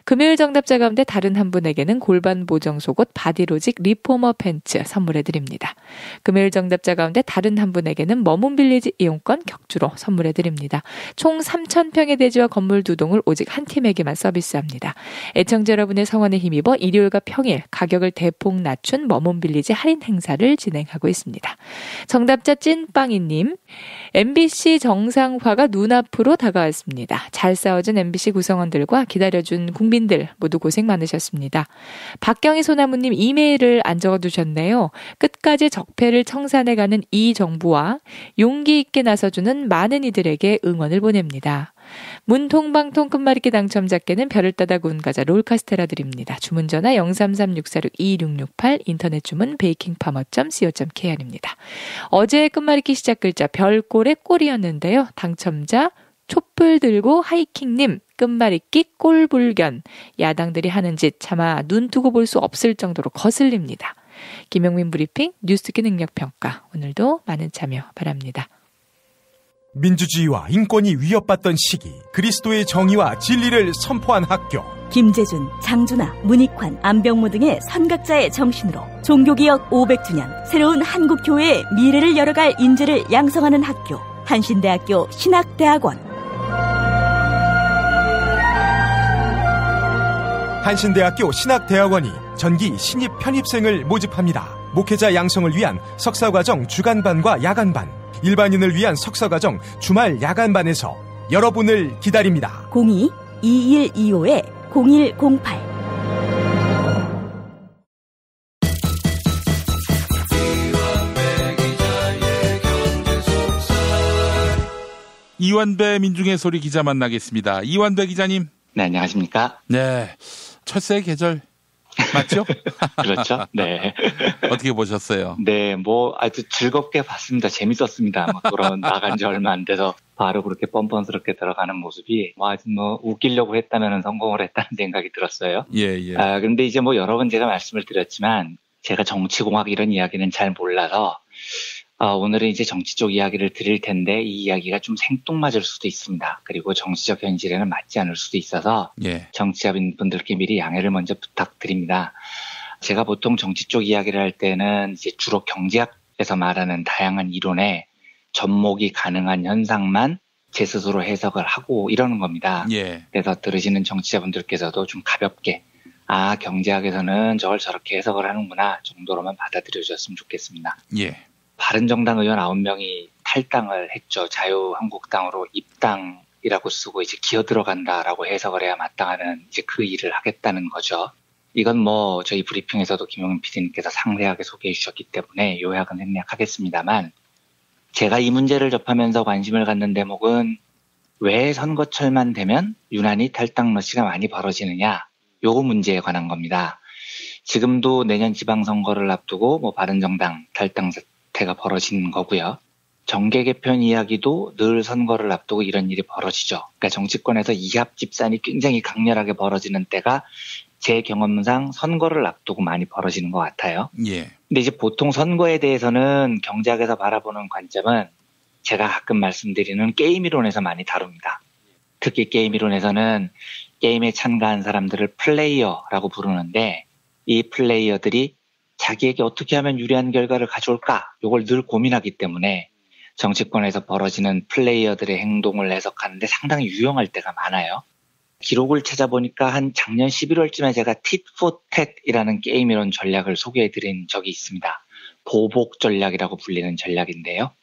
금요일 정답자 가운데 다른 한 분에게는 골반 보정 속옷 바디로직 리포머 팬츠 선물해 드립니다. 금요일 정답자 가운데 다른 한 분에게는 머문 빌리지 이용권 격주로 선물해 드립니다. 총 3,000평의 대지와 건물 두 동을 오직 한 팀에게만 서비스합니다. 애청자 여러분의 성원에 힘입어 일요일과 평일 가격을 대폭 낮춘 머문 빌리지 할인 행사를 진행하고 있습니다. 정답자 찐빵이님, MBC 정상화가 눈앞으로 다가왔습니다. 잘 싸워준 MBC 구성원들과 기다려준 국민들 모두 고생 많으셨습니다. 박경희 소나무님 이메일을 안 적어두셨네요. 끝까지 적폐를 청산해가는 이 정부와 용기 있게 나서주는 많은 이들에게 응원을 보냅니다. 문통방통 끝말잇기 당첨자께는 별을 따다 구운 과자 롤카스테라 드립니다. 주문 전화 0336462668 인터넷 주문 베이킹파머.co.kr입니다. 어제의 끝말잇기 시작 글자 별꼴의 꼴이었는데요. 당첨자 촛불 들고 하이킹님 끝말잇기 꼴불견 야당들이 하는 짓 차마 눈 뜨고 볼 수 없을 정도로 거슬립니다. 김영민 브리핑 뉴스기 능력평가 오늘도 많은 참여 바랍니다. 민주주의와 인권이 위협받던 시기 그리스도의 정의와 진리를 선포한 학교. 김재준, 장준하, 문익환, 안병무 등의 선각자의 정신으로 종교개혁 500주년 새로운 한국교회의 미래를 열어갈 인재를 양성하는 학교 한신대학교 신학대학원. 한신대학교 신학대학원이 전기 신입 편입생을 모집합니다. 목회자 양성을 위한 석사과정 주간반과 야간반, 일반인을 위한 석사과정 주말 야간반에서 여러분을 기다립니다. 02-2125-0108 이완배 민중의 소리 기자 만나겠습니다. 이완배 기자님. 네, 안녕하십니까? 네. 첫새 계절 맞죠? 그렇죠. 네. 어떻게 보셨어요? 네, 뭐 아주 즐겁게 봤습니다. 재밌었습니다. 뭐 돌아온 나간 지 얼마 안 돼서 바로 그렇게 뻔뻔스럽게 들어가는 모습이 뭐 아주 뭐 웃기려고 했다면 성공을 했다는 생각이 들었어요. 예, 예. 아, 근데 이제 뭐 여러 번 제가 말씀을 드렸지만 제가 정치공학 이런 이야기는 잘 몰라서 아, 오늘은 이제 정치 쪽 이야기를 드릴 텐데 이 이야기가 좀 생뚱맞을 수도 있습니다. 그리고 정치적 현실에는 맞지 않을 수도 있어서 예. 정치자분 분들께 미리 양해를 먼저 부탁드립니다. 제가 보통 정치 쪽 이야기를 할 때는 이제 주로 경제학에서 말하는 다양한 이론에 접목이 가능한 현상만 제 스스로 해석을 하고 이러는 겁니다. 예. 그래서 들으시는 정치자분들께서도 좀 가볍게 아 경제학에서는 저걸 저렇게 해석을 하는구나 정도로만 받아들여 주셨으면 좋겠습니다. 예. 바른정당 의원 9명이 탈당을 했죠. 자유한국당으로 입당이라고 쓰고 이제 기어 들어간다라고 해석을 해야 마땅하는 이제 그 일을 하겠다는 거죠. 이건 뭐 저희 브리핑에서도 김용민 PD님께서 상세하게 소개해 주셨기 때문에 요약은 생략하겠습니다만 제가 이 문제를 접하면서 관심을 갖는 대목은 왜 선거철만 되면 유난히 탈당 러시가 많이 벌어지느냐 요 문제에 관한 겁니다. 지금도 내년 지방선거를 앞두고 뭐 바른정당 탈당 사태가 벌어진 거고요. 정계 개편 이야기도 늘 선거를 앞두고 이런 일이 벌어지죠. 그러니까 정치권에서 이합 집산이 굉장히 강렬하게 벌어지는 때가 제 경험상 선거를 앞두고 많이 벌어지는 것 같아요. 예. 근데 이제 보통 선거에 대해서는 경제학에서 바라보는 관점은 제가 가끔 말씀드리는 게임 이론에서 많이 다룹니다. 특히 게임 이론에서는 게임에 참가한 사람들을 플레이어라고 부르는데 이 플레이어들이 자기에게 어떻게 하면 유리한 결과를 가져올까? 이걸 늘 고민하기 때문에 정치권에서 벌어지는 플레이어들의 행동을 해석하는데 상당히 유용할 때가 많아요. 기록을 찾아보니까 한 작년 11월쯤에 제가 tit-for-tat이라는 게임 이론 전략을 소개해 드린 적이 있습니다. 보복 전략이라고 불리는 전략인데요.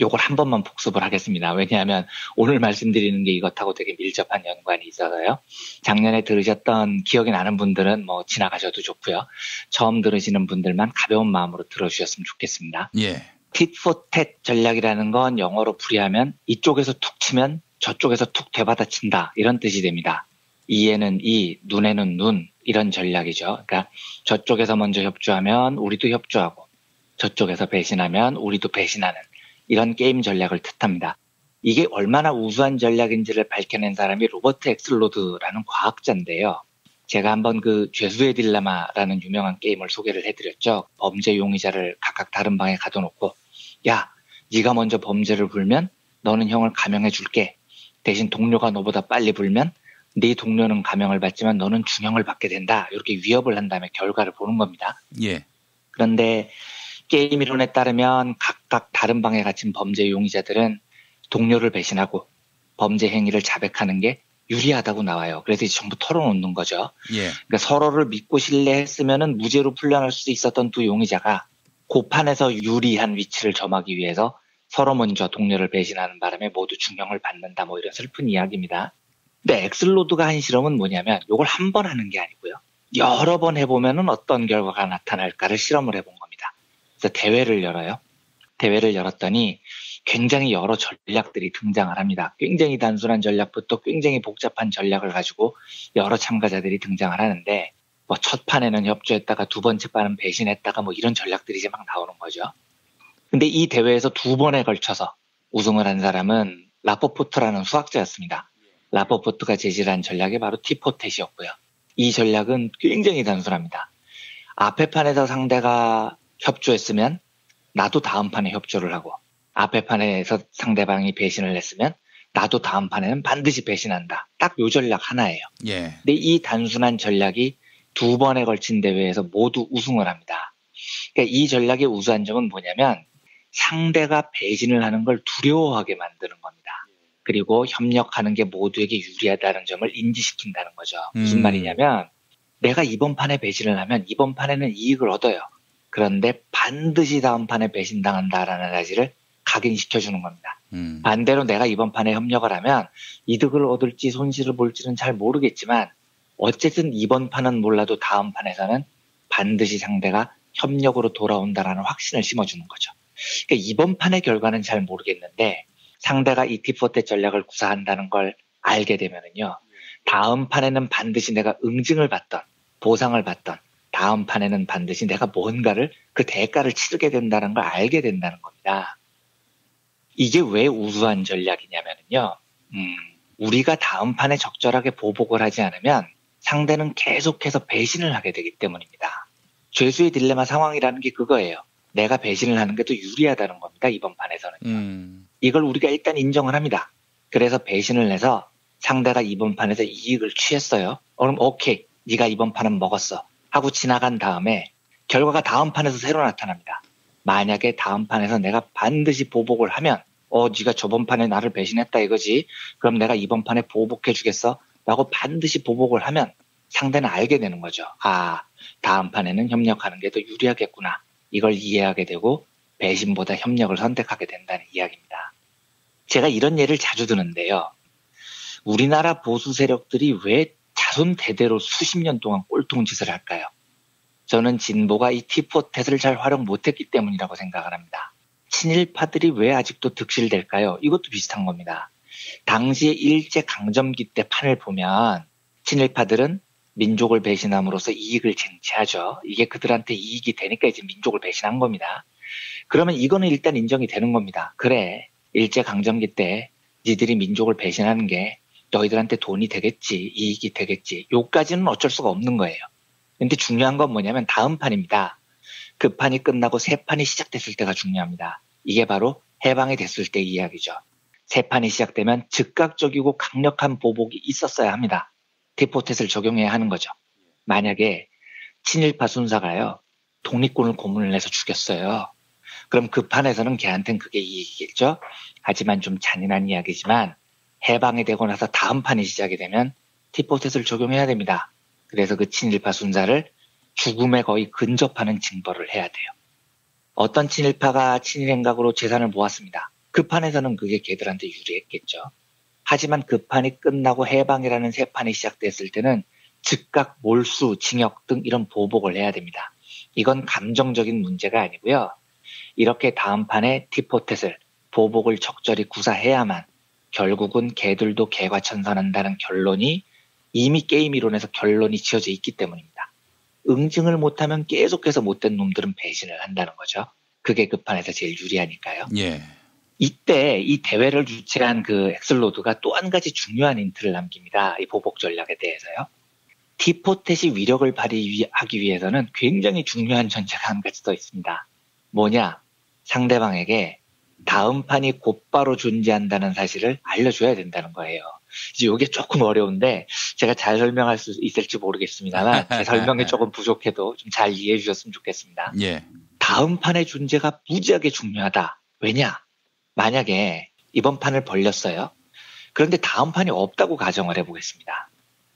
요걸 한 번만 복습을 하겠습니다. 왜냐하면 오늘 말씀드리는 게 이것하고 되게 밀접한 연관이 있어서요. 작년에 들으셨던 기억이 나는 분들은 뭐 지나가셔도 좋고요. 처음 들으시는 분들만 가벼운 마음으로 들어주셨으면 좋겠습니다. 예. tat 전략이라는 건 영어로 풀이하면 이쪽에서 툭 치면 저쪽에서 툭 되받아친다 이런 뜻이 됩니다. 이에는 이, 눈에는 눈 이런 전략이죠. 그러니까 저쪽에서 먼저 협조하면 우리도 협조하고 저쪽에서 배신하면 우리도 배신하는 이런 게임 전략을 뜻합니다. 이게 얼마나 우수한 전략인지를 밝혀낸 사람이 로버트 엑슬로드라는 과학자인데요. 제가 한번 그 죄수의 딜레마라는 유명한 게임을 소개를 해드렸죠. 범죄 용의자를 각각 다른 방에 가둬놓고 야, 네가 먼저 범죄를 불면 너는 형을 감형해 줄게. 대신 동료가 너보다 빨리 불면 네 동료는 감형을 받지만 너는 중형을 받게 된다. 이렇게 위협을 한 다음에 결과를 보는 겁니다. 예. 그런데 게임 이론에 따르면 각각 다른 방에 갇힌 범죄 용의자들은 동료를 배신하고 범죄 행위를 자백하는 게 유리하다고 나와요. 그래서 이제 전부 털어놓는 거죠. 예. 그러니까 서로를 믿고 신뢰했으면은 무죄로 풀려날 수도 있었던 두 용의자가 고판에서 유리한 위치를 점하기 위해서 서로 먼저 동료를 배신하는 바람에 모두 중형을 받는다 뭐 이런 슬픈 이야기입니다. 근데 엑슬로드가 한 실험은 뭐냐면 이걸 한 번 하는 게 아니고요. 여러 번 해보면은 어떤 결과가 나타날까를 실험을 해본 겁니다. 그래서 대회를 열어요. 대회를 열었더니 굉장히 여러 전략들이 등장을 합니다. 굉장히 단순한 전략부터 굉장히 복잡한 전략을 가지고 여러 참가자들이 등장을 하는데 뭐 첫 판에는 협조했다가 두 번째 판은 배신했다가 뭐 이런 전략들이 이제 막 나오는 거죠. 근데 이 대회에서 두 번에 걸쳐서 우승을 한 사람은 라포포트라는 수학자였습니다. 라포포트가 제시한 전략이 바로 티포텟이었고요. 이 전략은 굉장히 단순합니다. 앞에 판에서 상대가 협조했으면 나도 다음 판에 협조를 하고 앞에 판에서 상대방이 배신을 했으면 나도 다음 판에는 반드시 배신한다. 딱 요 전략 하나예요. 예. 근데 이 단순한 전략이 두 번에 걸친 대회에서 모두 우승을 합니다. 그러니까 이 전략의 우수한 점은 뭐냐면 상대가 배신을 하는 걸 두려워하게 만드는 겁니다. 그리고 협력하는 게 모두에게 유리하다는 점을 인지시킨다는 거죠. 무슨 음. 말이냐면 내가 이번 판에 배신을 하면 이번 판에는 이익을 얻어요. 그런데 반드시 다음 판에 배신당한다라는 사실을 각인시켜주는 겁니다. 음. 반대로 내가 이번 판에 협력을 하면 이득을 얻을지 손실을 볼지는 잘 모르겠지만 어쨌든 이번 판은 몰라도 다음 판에서는 반드시 상대가 협력으로 돌아온다라는 확신을 심어주는 거죠. 그러니까 이번 판의 결과는 잘 모르겠는데 상대가 이 디포트 전략을 구사한다는 걸 알게 되면은요. 다음 판에는 반드시 내가 응징을 받던 보상을 받던 다음 판에는 반드시 내가 뭔가를 그 대가를 치르게 된다는 걸 알게 된다는 겁니다. 이게 왜 우수한 전략이냐면요. 음, 우리가 다음 판에 적절하게 보복을 하지 않으면 상대는 계속해서 배신을 하게 되기 때문입니다. 죄수의 딜레마 상황이라는 게 그거예요. 내가 배신을 하는 게 더 유리하다는 겁니다. 이번 판에서는. 음. 이걸 우리가 일단 인정을 합니다. 그래서 배신을 해서 상대가 이번 판에서 이익을 취했어요. 그럼 오케이, 네가 이번 판은 먹었어. 하고 지나간 다음에 결과가 다음 판에서 새로 나타납니다. 만약에 다음 판에서 내가 반드시 보복을 하면 어 네가 저번 판에 나를 배신했다 이거지. 그럼 내가 이번 판에 보복해 주겠어. 라고 반드시 보복을 하면 상대는 알게 되는 거죠. 아 다음 판에는 협력하는 게 더 유리하겠구나. 이걸 이해하게 되고 배신보다 협력을 선택하게 된다는 이야기입니다. 제가 이런 예를 자주 드는데요. 우리나라 보수 세력들이 왜 자손 대대로 수십 년 동안 꼴통 짓을 할까요? 저는 진보가 이 티포텟을 잘 활용 못했기 때문이라고 생각을 합니다. 친일파들이 왜 아직도 득실될까요? 이것도 비슷한 겁니다. 당시에 일제 강점기 때 판을 보면 친일파들은 민족을 배신함으로써 이익을 쟁취하죠. 이게 그들한테 이익이 되니까 이제 민족을 배신한 겁니다. 그러면 이거는 일단 인정이 되는 겁니다. 그래, 일제 강점기 때 니들이 민족을 배신하는 게 너희들한테 돈이 되겠지, 이익이 되겠지. 요까지는 어쩔 수가 없는 거예요. 근데 중요한 건 뭐냐면 다음 판입니다. 그 판이 끝나고 새 판이 시작됐을 때가 중요합니다. 이게 바로 해방이 됐을 때 이야기죠. 새 판이 시작되면 즉각적이고 강력한 보복이 있었어야 합니다. 디포텟을 적용해야 하는 거죠. 만약에 친일파 순사가요, 독립군을 고문을 내서 죽였어요. 그럼 그 판에서는 걔한테는 그게 이익이겠죠? 하지만 좀 잔인한 이야기지만 해방이 되고 나서 다음 판이 시작이 되면 티포텟을 적용해야 됩니다. 그래서 그 친일파 순사를 죽음에 거의 근접하는 징벌을 해야 돼요. 어떤 친일파가 친일 행각으로 재산을 모았습니다. 그 판에서는 그게 걔들한테 유리했겠죠. 하지만 그 판이 끝나고 해방이라는 새 판이 시작됐을 때는 즉각 몰수, 징역 등 이런 보복을 해야 됩니다. 이건 감정적인 문제가 아니고요. 이렇게 다음 판에 티포텟을 보복을 적절히 구사해야만 결국은 개들도 개과천선한다는 결론이 이미 게임 이론에서 결론이 지어져 있기 때문입니다. 응징을 못하면 계속해서 못된 놈들은 배신을 한다는 거죠. 그게 그 판에서 제일 유리하니까요. 예. 이때 이 대회를 주최한 그 엑슬로드가 또 한 가지 중요한 힌트를 남깁니다. 이 보복 전략에 대해서요. 티포텟이 위력을 발휘하기 위해서는 굉장히 중요한 전제가 한 가지 더 있습니다. 뭐냐? 상대방에게 다음 판이 곧바로 존재한다는 사실을 알려줘야 된다는 거예요. 이제 이게 조금 어려운데 제가 잘 설명할 수 있을지 모르겠습니다만 제 설명이 조금 부족해도 좀 잘 이해해 주셨으면 좋겠습니다. 예. 다음 판의 존재가 무지하게 중요하다. 왜냐? 만약에 이번 판을 벌렸어요. 그런데 다음 판이 없다고 가정을 해보겠습니다.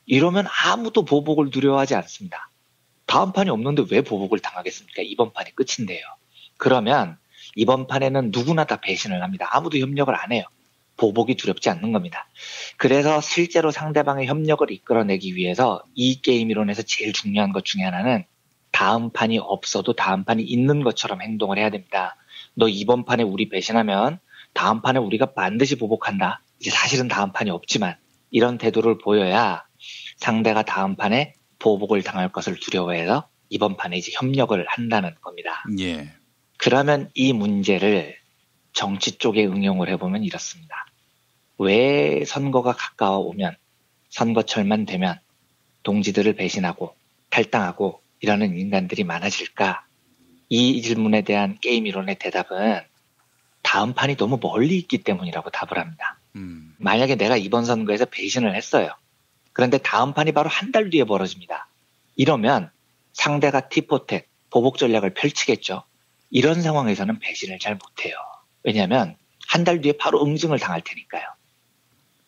이러면 아무도 보복을 두려워하지 않습니다. 다음 판이 없는데 왜 보복을 당하겠습니까? 이번 판이 끝인데요. 그러면 이번 판에는 누구나 다 배신을 합니다. 아무도 협력을 안 해요. 보복이 두렵지 않는 겁니다. 그래서 실제로 상대방의 협력을 이끌어내기 위해서 이 게임 이론에서 제일 중요한 것 중에 하나는 다음 판이 없어도 다음 판이 있는 것처럼 행동을 해야 됩니다. 너 이번 판에 우리 배신하면 다음 판에 우리가 반드시 보복한다. 이제 사실은 다음 판이 없지만 이런 태도를 보여야 상대가 다음 판에 보복을 당할 것을 두려워해서 이번 판에 이제 협력을 한다는 겁니다. 예. 그러면 이 문제를 정치 쪽에 응용을 해보면 이렇습니다. 왜 선거가 가까워 오면 선거철만 되면 동지들을 배신하고 탈당하고 이러는 인간들이 많아질까? 이 질문에 대한 게임 이론의 대답은 다음 판이 너무 멀리 있기 때문이라고 답을 합니다. 음. 만약에 내가 이번 선거에서 배신을 했어요. 그런데 다음 판이 바로 한 달 뒤에 벌어집니다. 이러면 상대가 티포텍, 보복 전략을 펼치겠죠. 이런 상황에서는 배신을 잘 못해요. 왜냐하면 한 달 뒤에 바로 응징을 당할 테니까요.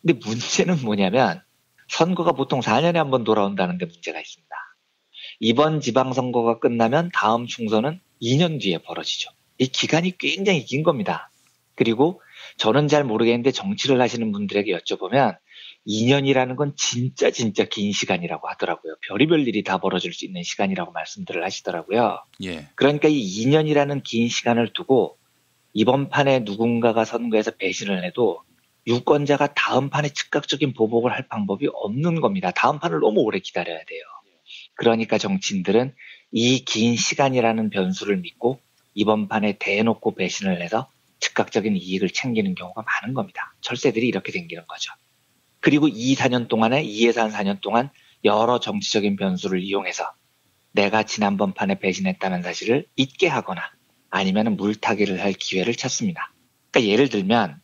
근데 문제는 뭐냐면 선거가 보통 4년에 한 번 돌아온다는 데 문제가 있습니다. 이번 지방선거가 끝나면 다음 총선은 2년 뒤에 벌어지죠. 이 기간이 굉장히 긴 겁니다. 그리고 저는 잘 모르겠는데 정치를 하시는 분들에게 여쭤보면 2년이라는 건 진짜 진짜 긴 시간이라고 하더라고요. 별의별 일이 다 벌어질 수 있는 시간이라고 말씀들을 하시더라고요. 예. 그러니까 이 2년이라는 긴 시간을 두고 이번 판에 누군가가 선거에서 배신을 해도 유권자가 다음 판에 즉각적인 보복을 할 방법이 없는 겁니다. 다음 판을 너무 오래 기다려야 돼요. 그러니까 정치인들은 이 긴 시간이라는 변수를 믿고 이번 판에 대놓고 배신을 해서 즉각적인 이익을 챙기는 경우가 많은 겁니다. 철새들이 이렇게 생기는 거죠. 그리고 2, 4년 동안에 2에서 한 4년 동안 여러 정치적인 변수를 이용해서 내가 지난번 판에 배신했다는 사실을 잊게 하거나 아니면 물타기를 할 기회를 찾습니다. 그러니까 예를 들면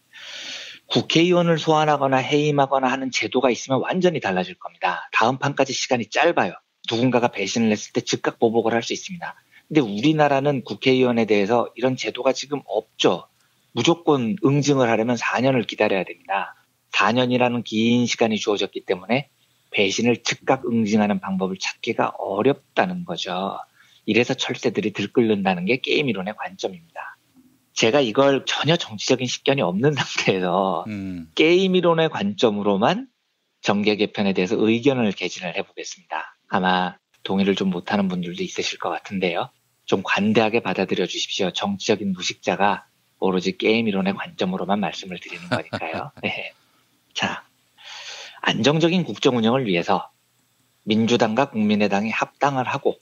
국회의원을 소환하거나 해임하거나 하는 제도가 있으면 완전히 달라질 겁니다. 다음 판까지 시간이 짧아요. 누군가가 배신을 했을 때 즉각 보복을 할 수 있습니다. 근데 우리나라는 국회의원에 대해서 이런 제도가 지금 없죠. 무조건 응징을 하려면 4년을 기다려야 됩니다. 4년이라는 긴 시간이 주어졌기 때문에 배신을 즉각 응징하는 방법을 찾기가 어렵다는 거죠. 이래서 철새들이 들끓는다는 게 게임 이론의 관점입니다. 제가 이걸 전혀 정치적인 식견이 없는 상태에서 음. 게임 이론의 관점으로만 정계 개편에 대해서 의견을 개진을 해보겠습니다. 아마 동의를 좀 못하는 분들도 있으실 것 같은데요. 좀 관대하게 받아들여 주십시오. 정치적인 무식자가 오로지 게임 이론의 관점으로만 말씀을 드리는 거니까요. 네. 자, 안정적인 국정 운영을 위해서 민주당과 국민의당이 합당을 하고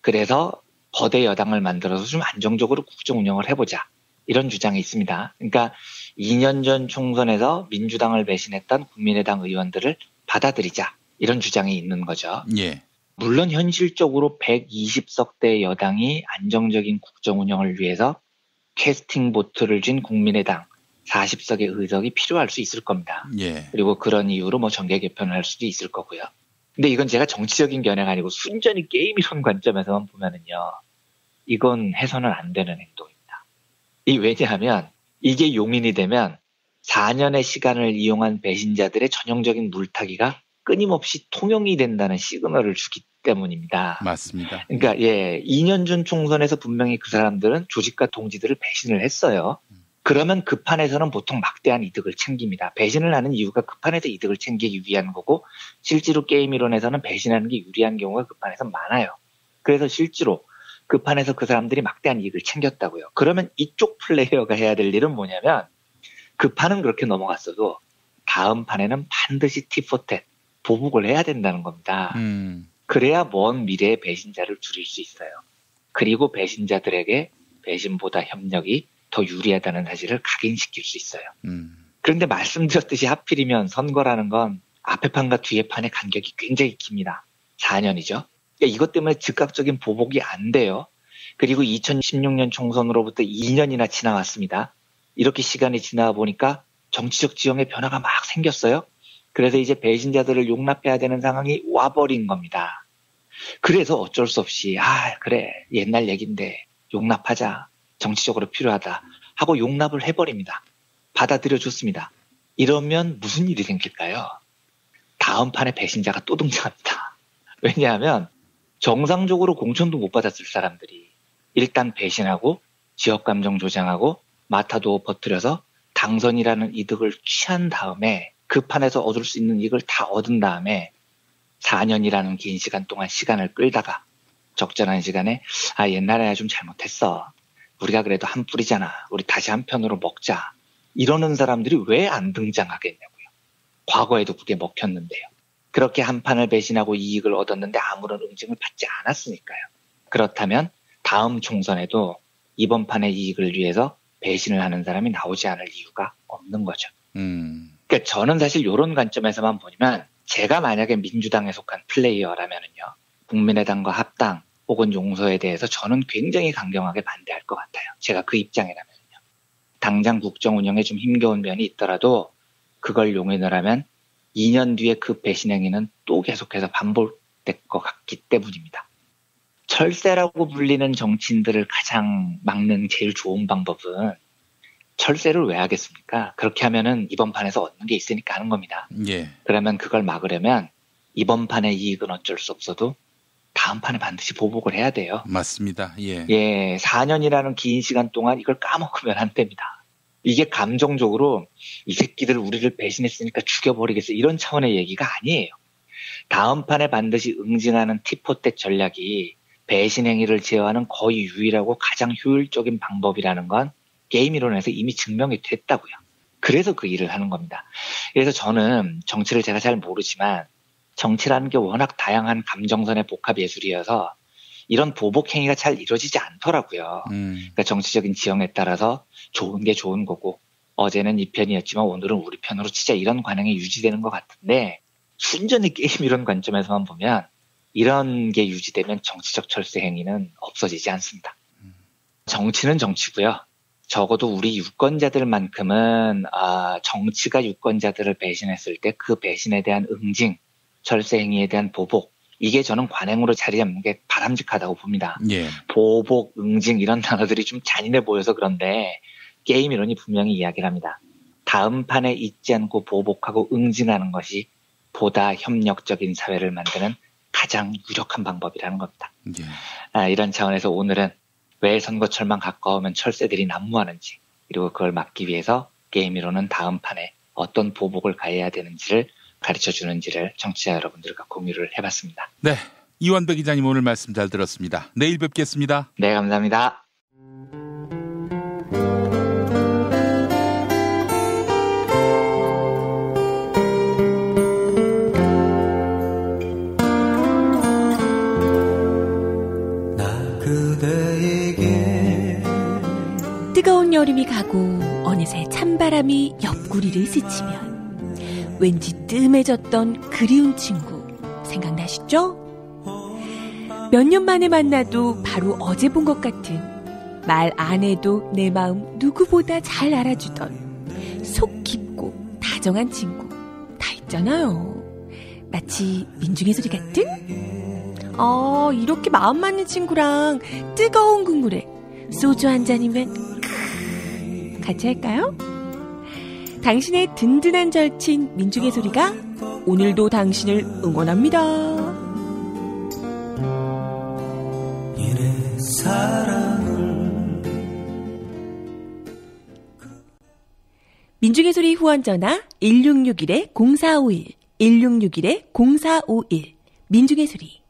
그래서 거대 여당을 만들어서 좀 안정적으로 국정 운영을 해보자. 이런 주장이 있습니다. 그러니까 2년 전 총선에서 민주당을 배신했던 국민의당 의원들을 받아들이자. 이런 주장이 있는 거죠. 예. 물론 현실적으로 120석대 여당이 안정적인 국정 운영을 위해서 캐스팅 보트를 쥔 국민의당 40석의 의석이 필요할 수 있을 겁니다. 예. 그리고 그런 이유로 뭐 정계 개편을 할 수도 있을 거고요. 근데 이건 제가 정치적인 견해가 아니고 순전히 게임 이론 관점에서만 보면은요. 이건 해서는 안 되는 행동입니다. 이 왜냐하면 이게 용인이 되면 4년의 시간을 이용한 배신자들의 전형적인 물타기가 끊임없이 통용이 된다는 시그널을 주기 때문입니다. 맞습니다. 그러니까 예, 2년 전 총선에서 분명히 그 사람들은 조직과 동지들을 배신을 했어요. 그러면 그 판에서는 보통 막대한 이득을 챙깁니다. 배신을 하는 이유가 그 판에서 이득을 챙기기 위한 거고 실제로 게임 이론에서는 배신하는 게 유리한 경우가 그 판에서 많아요. 그래서 실제로 그 판에서 그 사람들이 막대한 이익을 챙겼다고요. 그러면 이쪽 플레이어가 해야 될 일은 뭐냐면 그 판은 그렇게 넘어갔어도 다음 판에는 반드시 티포텐 보복을 해야 된다는 겁니다. 음. 그래야 먼 미래의 배신자를 줄일 수 있어요. 그리고 배신자들에게 배신보다 협력이 더 유리하다는 사실을 각인시킬 수 있어요. 음. 그런데 말씀드렸듯이 하필이면 선거라는 건 앞에 판과 뒤에 판의 간격이 굉장히 깁니다. 4년이죠. 그러니까 이것 때문에 즉각적인 보복이 안 돼요. 그리고 2016년 총선으로부터 2년이나 지나왔습니다. 이렇게 시간이 지나 보니까 정치적 지형의 변화가 막 생겼어요. 그래서 이제 배신자들을 용납해야 되는 상황이 와버린 겁니다. 그래서 어쩔 수 없이 아 그래 옛날 얘긴데 용납하자 정치적으로 필요하다 하고 용납을 해버립니다. 받아들여 줬습니다. 이러면 무슨 일이 생길까요? 다음 판에 배신자가 또 등장합니다. 왜냐하면 정상적으로 공천도 못 받았을 사람들이 일단 배신하고 지역 감정 조장하고 마타도 버뜨려서 당선이라는 이득을 취한 다음에 그 판에서 얻을 수 있는 이익을 다 얻은 다음에 4년이라는 긴 시간 동안 시간을 끌다가 적절한 시간에 아 옛날에 좀 잘못했어. 우리가 그래도 한 뿌리잖아. 우리 다시 한 편으로 먹자. 이러는 사람들이 왜 안 등장하겠냐고요. 과거에도 그게 먹혔는데요. 그렇게 한 판을 배신하고 이익을 얻었는데 아무런 응징을 받지 않았으니까요. 그렇다면 다음 총선에도 이번 판의 이익을 위해서 배신을 하는 사람이 나오지 않을 이유가 없는 거죠. 음. 그러니까 저는 사실 이런 관점에서만 보면 제가 만약에 민주당에 속한 플레이어라면은요. 국민의당과 합당 혹은 용서에 대해서 저는 굉장히 강경하게 반대할 것 같아요. 제가 그 입장이라면요. 당장 국정 운영에 좀 힘겨운 면이 있더라도 그걸 용인을 하면 2년 뒤에 그 배신 행위는 또 계속해서 반복될 것 같기 때문입니다. 철새라고 불리는 정치인들을 가장 막는 제일 좋은 방법은 철새를 왜 하겠습니까? 그렇게 하면은 이번 판에서 얻는 게 있으니까 하는 겁니다. 예. 그러면 그걸 막으려면 이번 판의 이익은 어쩔 수 없어도 다음 판에 반드시 보복을 해야 돼요. 맞습니다. 예. 예, 4년이라는 긴 시간 동안 이걸 까먹으면 안 됩니다. 이게 감정적으로 이 새끼들 우리를 배신했으니까 죽여버리겠어 이런 차원의 얘기가 아니에요. 다음 판에 반드시 응징하는 티포텍 전략이 배신 행위를 제어하는 거의 유일하고 가장 효율적인 방법이라는 건 게임 이론에서 이미 증명이 됐다고요. 그래서 그 일을 하는 겁니다. 그래서 저는 정치를 제가 잘 모르지만 정치라는 게 워낙 다양한 감정선의 복합 예술이어서 이런 보복 행위가 잘 이루어지지 않더라고요. 음. 그러니까 정치적인 지형에 따라서 좋은 게 좋은 거고 어제는 이 편이었지만 오늘은 우리 편으로 진짜 이런 관행이 유지되는 것 같은데 순전히 게임 이런 관점에서만 보면 이런 게 유지되면 정치적 철새 행위는 없어지지 않습니다. 정치는 정치고요. 적어도 우리 유권자들만큼은 아, 정치가 유권자들을 배신했을 때 그 배신에 대한 응징, 철새 행위에 대한 보복 이게 저는 관행으로 자리 잡는 게 바람직하다고 봅니다. 예. 보복, 응징 이런 단어들이 좀 잔인해 보여서 그런데 게임 이론이 분명히 이야기를 합니다. 다음 판에 잊지 않고 보복하고 응징하는 것이 보다 협력적인 사회를 만드는 가장 유력한 방법이라는 겁니다. 예. 아, 이런 차원에서 오늘은 왜 선거철만 가까우면 철새들이 난무하는지 그리고 그걸 막기 위해서 게임 이론은 다음 판에 어떤 보복을 가해야 되는지를 가르쳐 주는지를 청취자 여러분들과 공유를 해봤습니다. 네. 이완배 기자님 오늘 말씀 잘 들었습니다. 내일 뵙겠습니다. 네, 감사합니다. 뜨거운 여름이 가고 어느새 찬바람이 옆구리를 스치면 왠지 뜸해졌던 그리운 친구 생각나시죠? 몇 년 만에 만나도 바로 어제 본 것 같은 말 안 해도 내 마음 누구보다 잘 알아주던 속 깊고 다정한 친구 다 있잖아요. 마치 민중의 소리 같은? 어, 이렇게 마음 맞는 친구랑 뜨거운 국물에 소주 한 잔이면 크, 같이 할까요? 당신의 든든한 절친 민중의 소리가 오늘도 당신을 응원합니다. 민중의 소리 후원 전화 1661-0451 1661-0451 민중의 소리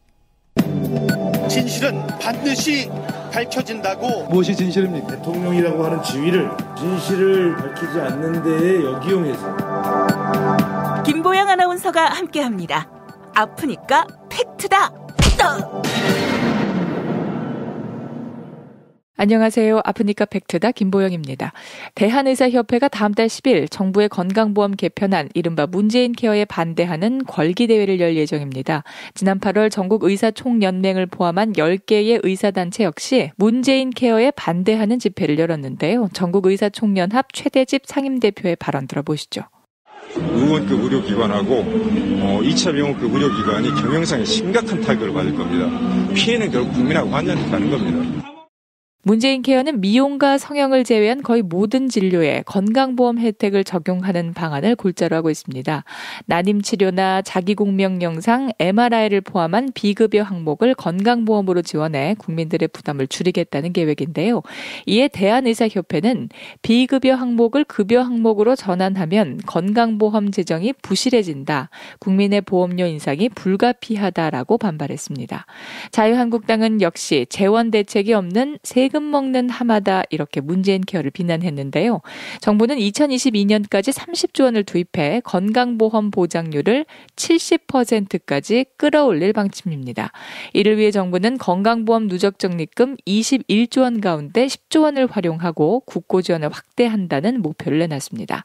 진실은 반드시 밝혀진다고 무엇이 진실입니까? 대통령이라고 하는 지위를 진실을 밝히지 않는 데에 역이용해서 김보영 아나운서가 함께합니다. 아프니까 팩트다. 떠! 안녕하세요. 아프니까 팩트다 김보영입니다. 대한의사협회가 다음 달 10일 정부의 건강보험 개편안 이른바 문재인 케어에 반대하는 걸기대회를 열 예정입니다. 지난 8월 전국 의사 총연맹을 포함한 10개의 의사 단체 역시 문재인 케어에 반대하는 집회를 열었는데요. 전국 의사 총연합 최대집 상임 대표의 발언 들어보시죠. 의원급 의료기관하고 어, 2차 병원급 의료기관이 경영상에 심각한 타격을 받을 겁니다. 피해는 결국 국민하고 가는 겁니다. 문재인 케어는 미용과 성형을 제외한 거의 모든 진료에 건강보험 혜택을 적용하는 방안을 골자로 하고 있습니다. 난임 치료나 자기공명 영상, MRI를 포함한 비급여 항목을 건강보험으로 지원해 국민들의 부담을 줄이겠다는 계획인데요. 이에 대한의사협회는 비급여 항목을 급여 항목으로 전환하면 건강보험 재정이 부실해진다. 국민의 보험료 인상이 불가피하다라고 반발했습니다. 자유한국당은 역시 재원 대책이 없는 세금 세금 먹는 하마다 이렇게 문재인 케어를 비난했는데요. 정부는 2022년까지 30조 원을 투입해 건강보험 보장률을 70%까지 끌어올릴 방침입니다. 이를 위해 정부는 건강보험 누적 적립금 21조 원 가운데 10조 원을 활용하고 국고 지원을 확대한다는 목표를 내놨습니다.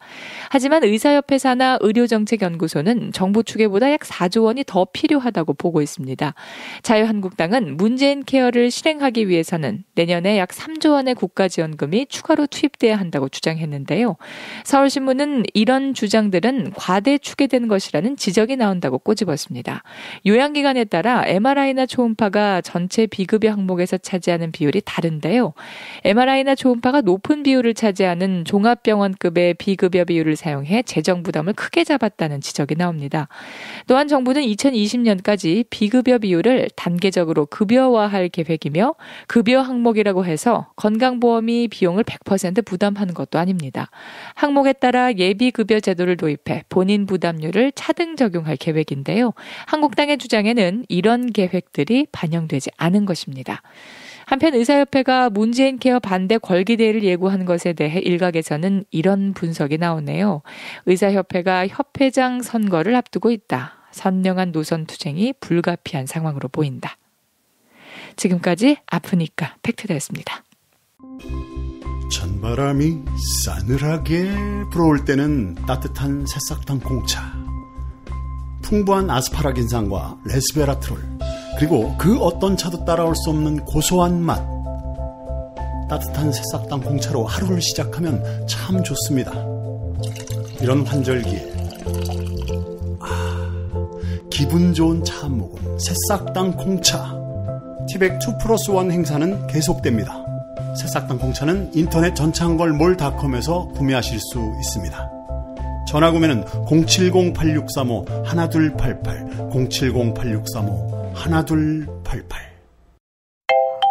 하지만 의사협회 사나 의료정책연구소는 정부 추계보다 약 4조 원이 더 필요하다고 보고 있습니다. 자유한국당은 문재인 케어를 실행하기 위해서는 내년에 약 3조 원의 국가지원금이 추가로 투입돼야 한다고 주장했는데요. 서울신문은 이런 주장들은 과대 추계된 것이라는 지적이 나온다고 꼬집었습니다. 요양기관에 따라 MRI나 초음파가 전체 비급여 항목에서 차지하는 비율이 다른데요. MRI나 초음파가 높은 비율을 차지하는 종합병원급의 비급여 비율을 사용해 재정 부담을 크게 잡았다는 지적이 나옵니다. 또한 정부는 2020년까지 비급여 비율을 단계적으로 급여화할 계획이며 급여 항목이라고 해서 건강보험이 비용을 100% 부담하는 것도 아닙니다. 항목에 따라 예비급여 제도를 도입해 본인 부담률을 차등 적용할 계획인데요. 한국당의 주장에는 이런 계획들이 반영되지 않은 것입니다. 한편 의사협회가 문재인 케어 반대 걸기대회를 예고한 것에 대해 일각에서는 이런 분석이 나오네요. 의사협회가 협회장 선거를 앞두고 있다. 선명한 노선 투쟁이 불가피한 상황으로 보인다. 지금까지 아프니까 팩트다였습니다. 찬바람이 싸늘하게 불어올 때는 따뜻한 새싹당 공차. 풍부한 아스파라긴산과 레스베라트롤, 그리고 그 어떤 차도 따라올 수 없는 고소한 맛. 따뜻한 새싹당 공차로 하루를 시작하면 참 좋습니다. 이런 환절기에 아, 기분 좋은 차 모금 새싹당 공차. 티백 2 플러스 1 행사는 계속됩니다. 새싹당 공차는 인터넷 전창걸 몰닷컴에서 구매하실 수 있습니다. 전화 구매는 070-8635-1288, 070-8635-1288.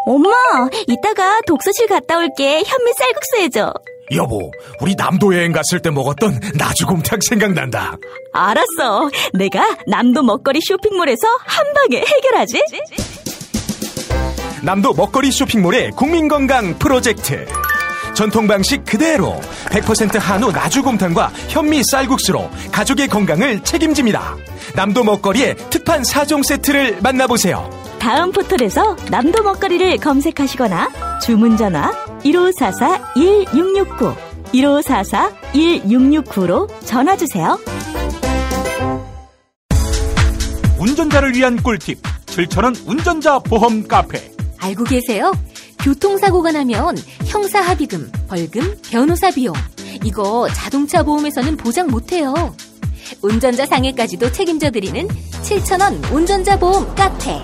엄마, 이따가 독서실 갔다 올게. 현미 쌀국수 해줘. 여보, 우리 남도 여행 갔을 때 먹었던 나주곰탕 생각난다. 알았어. 내가 남도 먹거리 쇼핑몰에서 한 방에 해결하지. 남도 먹거리 쇼핑몰의 국민건강 프로젝트. 전통 방식 그대로 100% 한우 나주곰탕과 현미 쌀국수로 가족의 건강을 책임집니다. 남도 먹거리의 특판 4종 세트를 만나보세요. 다음 포털에서 남도 먹거리를 검색하시거나 주문 전화 1544-1669 1544-1669로 전화 주세요. 운전자를 위한 꿀팁 7,000원 운전자 보험 카페 알고 계세요? 교통사고가 나면 형사합의금, 벌금, 변호사 비용 이거 자동차 보험에서는 보장 못해요. 운전자 상해까지도 책임져 드리는 7,000원 운전자 보험 카페.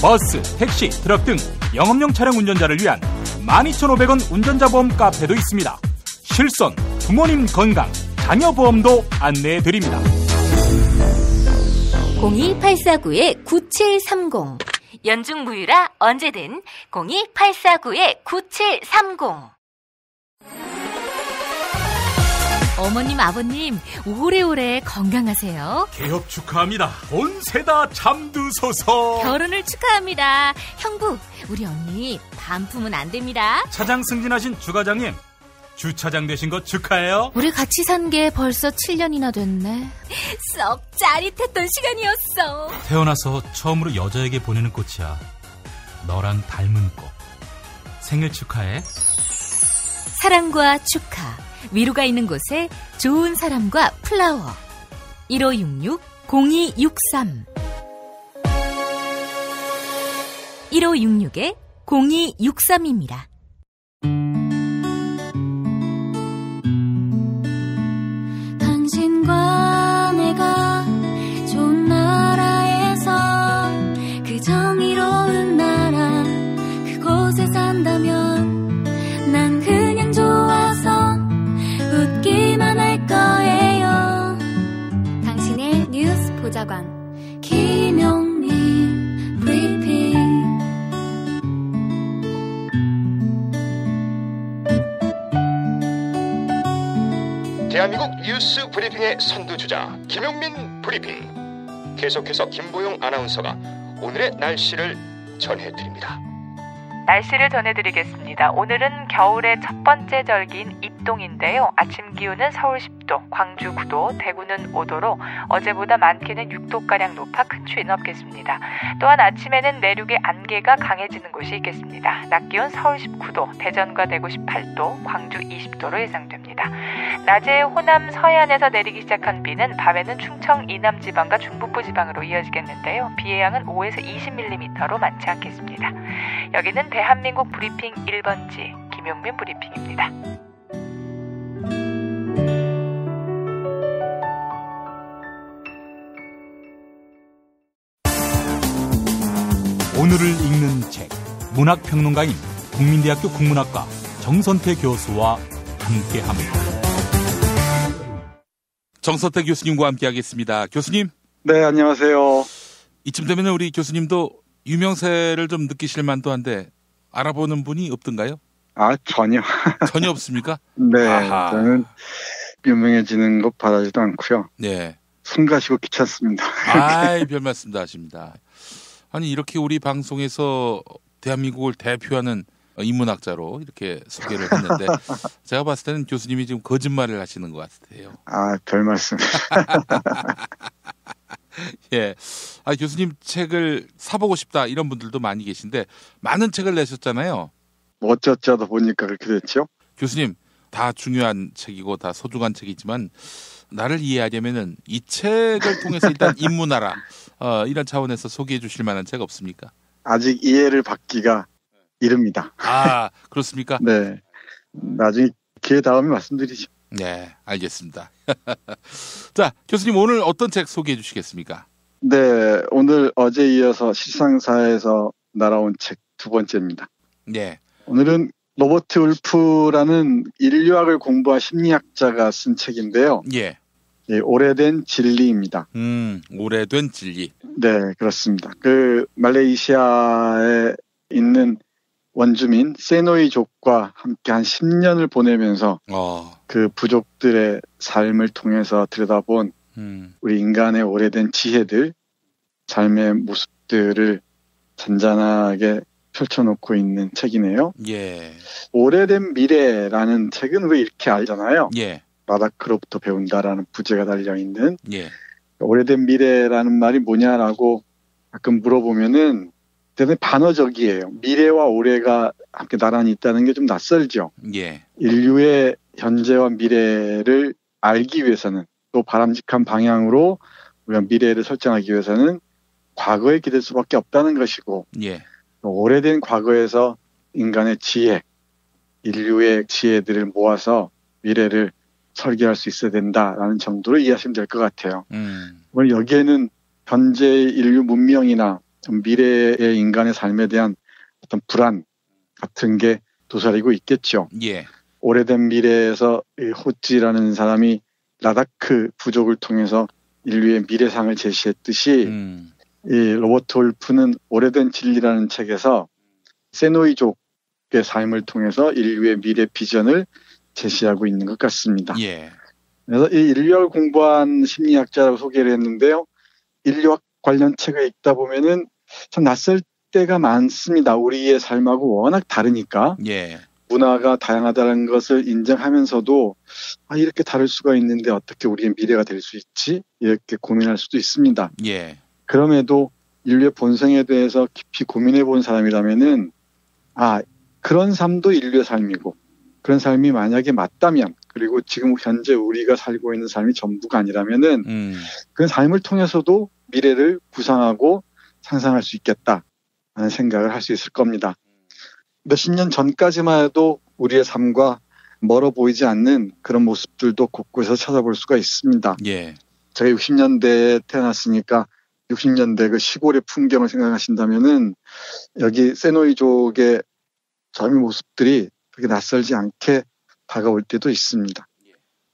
버스, 택시, 트럭 등 영업용 차량 운전자를 위한 12,500원 운전자 보험 카페도 있습니다. 실손, 부모님 건강, 자녀 보험도 안내해 드립니다. 02849-9730 연중 무휴라 언제든 02849-9730 어머님 아버님 오래오래 건강하세요. 개업 축하합니다. 온세다 잠드소서. 결혼을 축하합니다. 형부 우리 언니 반품은 안 됩니다. 차장 승진하신 주과장님 주차장 되신 거 축하해요. 우리 같이 산 게 벌써 7년이나 됐네. 썩 짜릿했던 시간이었어. 태어나서 처음으로 여자에게 보내는 꽃이야. 너랑 닮은 꽃. 생일 축하해. 사랑과 축하. 위로가 있는 곳에 좋은 사람과 플라워. 1566-0263 1566-0263입니다. 대한민국 뉴스 브리핑의 선두주자 김용민 브리핑 계속해서 김보용 아나운서가 오늘의 날씨를 전해드립니다. 날씨를 전해드리겠습니다. 오늘은 겨울의 첫 번째 절기인 입동인데요. 아침 기온은 서울 10도, 광주 9도, 대구는 5도로 어제보다 많게는 6도가량 높아 큰 추위는 없겠습니다. 또한 아침에는 내륙의 안개가 강해지는 곳이 있겠습니다. 낮 기온 서울 19도, 대전과 대구 18도, 광주 20도로 예상됩니다. 낮에 호남 서해안에서 내리기 시작한 비는 밤에는 충청 이남 지방과 중북부 지방으로 이어지겠는데요. 비의 양은 5에서 20mm로 많지 않겠습니다. 여기는 대한민국 브리핑 1번지 김용민 브리핑입니다. 오늘을 읽는 책 문학평론가인 국민대학교 국문학과 정선태 교수와 함께합니다. 정서태 교수님과 함께하겠습니다. 교수님. 네, 안녕하세요. 이쯤 되면 우리 교수님도 유명세를 좀 느끼실 만도 한데 알아보는 분이 없던가요? 아, 전혀. 전혀 없습니까? 네, 아하. 저는 유명해지는 것 바라지도 않고요. 네. 숨 가시고 귀찮습니다. 아이, 별 말씀 다 하십니다. 아니, 이렇게 우리 방송에서 대한민국을 대표하는 인문학자로 이렇게 소개를 했는데 제가 봤을 때는 교수님이 지금 거짓말을 하시는 것 같아요. 아, 별 말씀. 예. 아, 교수님 책을 사보고 싶다 이런 분들도 많이 계신데 많은 책을 내셨잖아요. 뭐 어쩌자다 보니까 그렇게 됐죠. 교수님, 다 중요한 책이고 다 소중한 책이지만 나를 이해하려면은 이 책을 통해서 일단 입문하라. 어, 이런 차원에서 소개해 주실 만한 책 없습니까? 아직 이해를 받기가 이릅니다. 아, 그렇습니까? 네. 나중에 기회 다음에 말씀드리죠. 네, 알겠습니다. 자, 교수님 오늘 어떤 책 소개해 주시겠습니까? 네, 오늘 어제 이어서 실상사에서 날아온 책 두 번째입니다. 네. 오늘은 로버트 울프라는 인류학을 공부한 심리학자가 쓴 책인데요. 예. 예, 오래된 진리입니다. 음, 오래된 진리. 네, 그렇습니다. 그 말레이시아에 있는 원주민 세노이족과 함께 한 10년을 보내면서 어. 그 부족들의 삶을 통해서 들여다본 음. 우리 인간의 오래된 지혜들, 삶의 모습들을 잔잔하게 펼쳐놓고 있는 책이네요. 예. 오래된 미래라는 책은 왜 이렇게 알잖아요. 예. 마다크로부터 배운다라는 부제가 달려 있는 예. 오래된 미래라는 말이 뭐냐라고 가끔 물어보면은 대단히 반어적이에요. 미래와 올해가 함께 나란히 있다는 게 좀 낯설죠. 예. 인류의 현재와 미래를 알기 위해서는 또 바람직한 방향으로 우리가 미래를 설정하기 위해서는 과거에 기댈 수밖에 없다는 것이고 예. 또 오래된 과거에서 인간의 지혜, 인류의 지혜들을 모아서 미래를 설계할 수 있어야 된다라는 정도로 이해하시면 될 것 같아요. 음. 오늘 여기에는 현재 인류 문명이나 좀 미래의 인간의 삶에 대한 어떤 불안 같은 게 도사리고 있겠죠. 예. 오래된 미래에서 이 호지라는 사람이 라다크 부족을 통해서 인류의 미래상을 제시했듯이 음. 이 로버트 홀프는 오래된 진리라는 책에서 세노이족의 삶을 통해서 인류의 미래 비전을 제시하고 있는 것 같습니다. 예. 그래서 이 인류학을 공부한 심리학자라고 소개를 했는데요. 인류학 관련 책을 읽다 보면은 참 낯설 때가 많습니다. 우리의 삶하고 워낙 다르니까. 예. 문화가 다양하다는 것을 인정하면서도 아, 이렇게 다를 수가 있는데 어떻게 우리의 미래가 될 수 있지? 이렇게 고민할 수도 있습니다. 예. 그럼에도 인류의 본성에 대해서 깊이 고민해 본 사람이라면은 아, 그런 삶도 인류의 삶이고 그런 삶이 만약에 맞다면 그리고 지금 현재 우리가 살고 있는 삶이 전부가 아니라면은 음. 그 삶을 통해서도 미래를 구상하고 상상할 수 있겠다라는 생각을 할 수 있을 겁니다. 몇십 년 전까지만 해도 우리의 삶과 멀어 보이지 않는 그런 모습들도 곳곳에서 찾아볼 수가 있습니다. 예. 제가 60년대에 태어났으니까 60년대 그 시골의 풍경을 생각하신다면은 여기 세노이족의 젊은 모습들이 그렇게 낯설지 않게 다가올 때도 있습니다.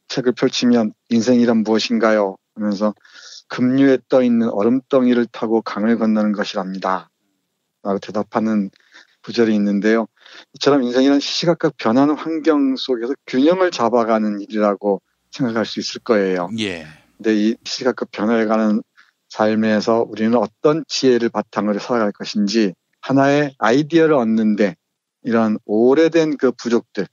책을 펼치면 인생이란 무엇인가요? 하면서 급류에 떠 있는 얼음덩이를 타고 강을 건너는 것이랍니다. 라고 대답하는 구절이 있는데요. 이처럼 인생이란 시시각각 변하는 환경 속에서 균형을 잡아가는 일이라고 생각할 수 있을 거예요. 예. 근데 이 시시각각 변해가는 삶에서 우리는 어떤 지혜를 바탕으로 살아갈 것인지 하나의 아이디어를 얻는데 이런 오래된 그 부족들,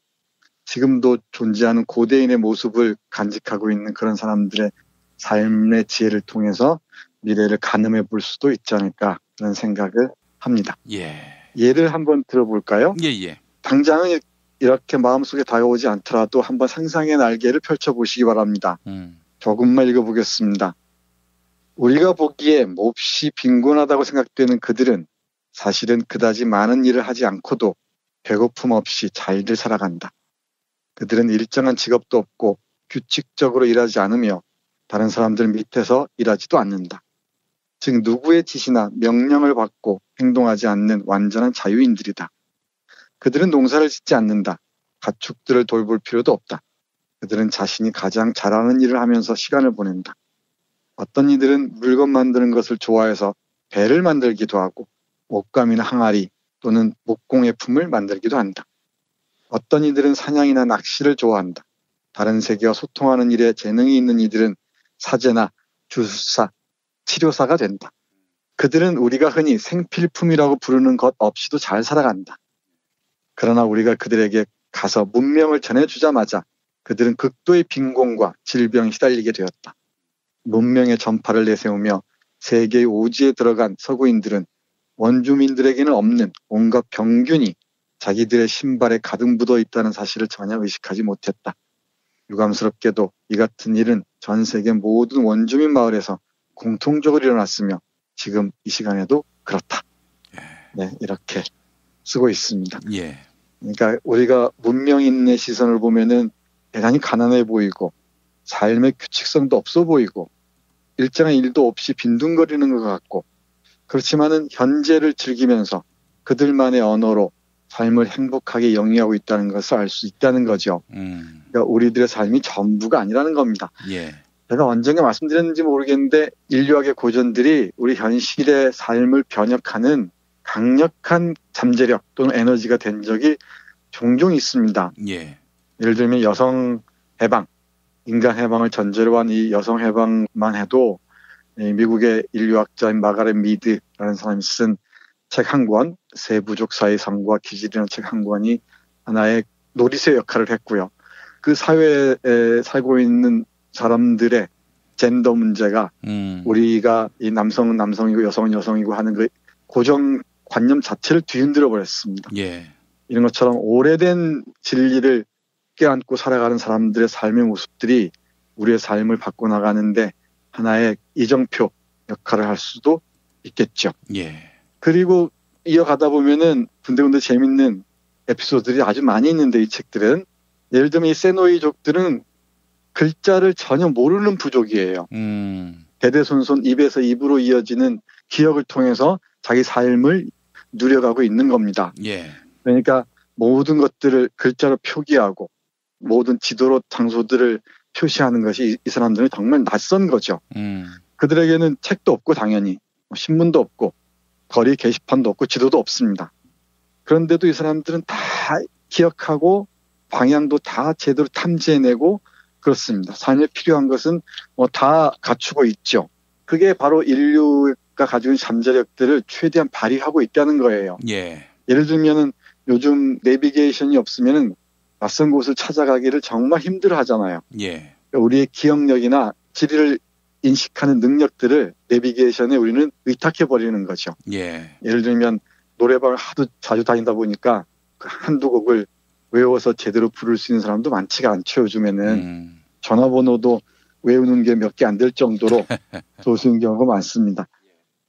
지금도 존재하는 고대인의 모습을 간직하고 있는 그런 사람들의 삶의 지혜를 통해서 미래를 가늠해 볼 수도 있지 않을까 그런 생각을 합니다. 예. 예를 한번 들어볼까요? 예, 예. 당장은 이렇게 마음속에 다가오지 않더라도 한번 상상의 날개를 펼쳐보시기 바랍니다. 음. 조금만 읽어보겠습니다. 우리가 보기에 몹시 빈곤하다고 생각되는 그들은 사실은 그다지 많은 일을 하지 않고도 배고픔 없이 잘들 살아간다. 그들은 일정한 직업도 없고 규칙적으로 일하지 않으며 다른 사람들 밑에서 일하지도 않는다. 즉 누구의 지시나 명령을 받고 행동하지 않는 완전한 자유인들이다. 그들은 농사를 짓지 않는다. 가축들을 돌볼 필요도 없다. 그들은 자신이 가장 잘하는 일을 하면서 시간을 보낸다. 어떤 이들은 물건 만드는 것을 좋아해서 배를 만들기도 하고 옷감이나 항아리 또는 목공의 품을 만들기도 한다. 어떤 이들은 사냥이나 낚시를 좋아한다. 다른 세계와 소통하는 일에 재능이 있는 이들은 사제나 주술사, 치료사가 된다. 그들은 우리가 흔히 생필품이라고 부르는 것 없이도 잘 살아간다. 그러나 우리가 그들에게 가서 문명을 전해주자마자 그들은 극도의 빈곤과 질병에 시달리게 되었다. 문명의 전파를 내세우며 세계의 오지에 들어간 서구인들은 원주민들에게는 없는 온갖 병균이 자기들의 신발에 가득 묻어 있다는 사실을 전혀 의식하지 못했다. 유감스럽게도 이 같은 일은 전 세계 모든 원주민 마을에서 공통적으로 일어났으며 지금 이 시간에도 그렇다. 네, 이렇게 쓰고 있습니다. 예. 그러니까 우리가 문명 있는 시선을 보면은 대단히 가난해 보이고 삶의 규칙성도 없어 보이고 일정한 일도 없이 빈둥거리는 것 같고 그렇지만은 현재를 즐기면서 그들만의 언어로 삶을 행복하게 영위하고 있다는 것을 알 수 있다는 거죠. 음. 그러니까 우리들의 삶이 전부가 아니라는 겁니다. 예. 제가 언젠가 말씀드렸는지 모르겠는데 인류학의 고전들이 우리 현실의 삶을 변혁하는 강력한 잠재력 또는 에너지가 된 적이 종종 있습니다. 예. 예를 들면 여성 해방, 인간 해방을 전제로 한 이 여성 해방만 해도 이 미국의 인류학자인 마가렛 미드라는 사람이 쓴 책 한 권, 세부족 사회 삶과 기질이라는 책 한 권이 하나의 놀이새 역할을 했고요. 그 사회에 살고 있는 사람들의 젠더 문제가 음. 우리가 이 남성은 남성이고 여성은 여성이고 하는 그 고정 관념 자체를 뒤흔들어 버렸습니다. 예. 이런 것처럼 오래된 진리를 깨안고 살아가는 사람들의 삶의 모습들이 우리의 삶을 바꿔 나가는데 하나의 이정표 역할을 할 수도 있겠죠. 예. 그리고 이어가다 보면은 군데군데 재밌는 에피소드들이 아주 많이 있는데 이 책들은 예를 들면 이 세노이족들은 글자를 전혀 모르는 부족이에요. 음. 대대손손 입에서 입으로 이어지는 기억을 통해서 자기 삶을 누려가고 있는 겁니다. 예. 그러니까 모든 것들을 글자로 표기하고 모든 지도로 장소들을 표시하는 것이 이, 이 사람들은 정말 낯선 거죠. 음. 그들에게는 책도 없고 당연히 뭐 신문도 없고 거리 게시판도 없고 지도도 없습니다. 그런데도 이 사람들은 다 기억하고 방향도 다 제대로 탐지해내고 그렇습니다. 삶에 필요한 것은 뭐 다 갖추고 있죠. 그게 바로 인류가 가지고 있는 잠재력들을 최대한 발휘하고 있다는 거예요. 예. 예를 들면은 요즘 내비게이션이 없으면은 낯선 곳을 찾아가기를 정말 힘들어 하잖아요. 예. 우리의 기억력이나 지리를 인식하는 능력들을 내비게이션에 우리는 의탁해 버리는 거죠. 예. 예를 들면 노래방을 하도 자주 다니다 보니까 그 한두 곡을 외워서 제대로 부를 수 있는 사람도 많지가 않죠. 요즘에는 음. 전화번호도 외우는 게 몇 개 안 될 정도로 소수인 경우가 많습니다.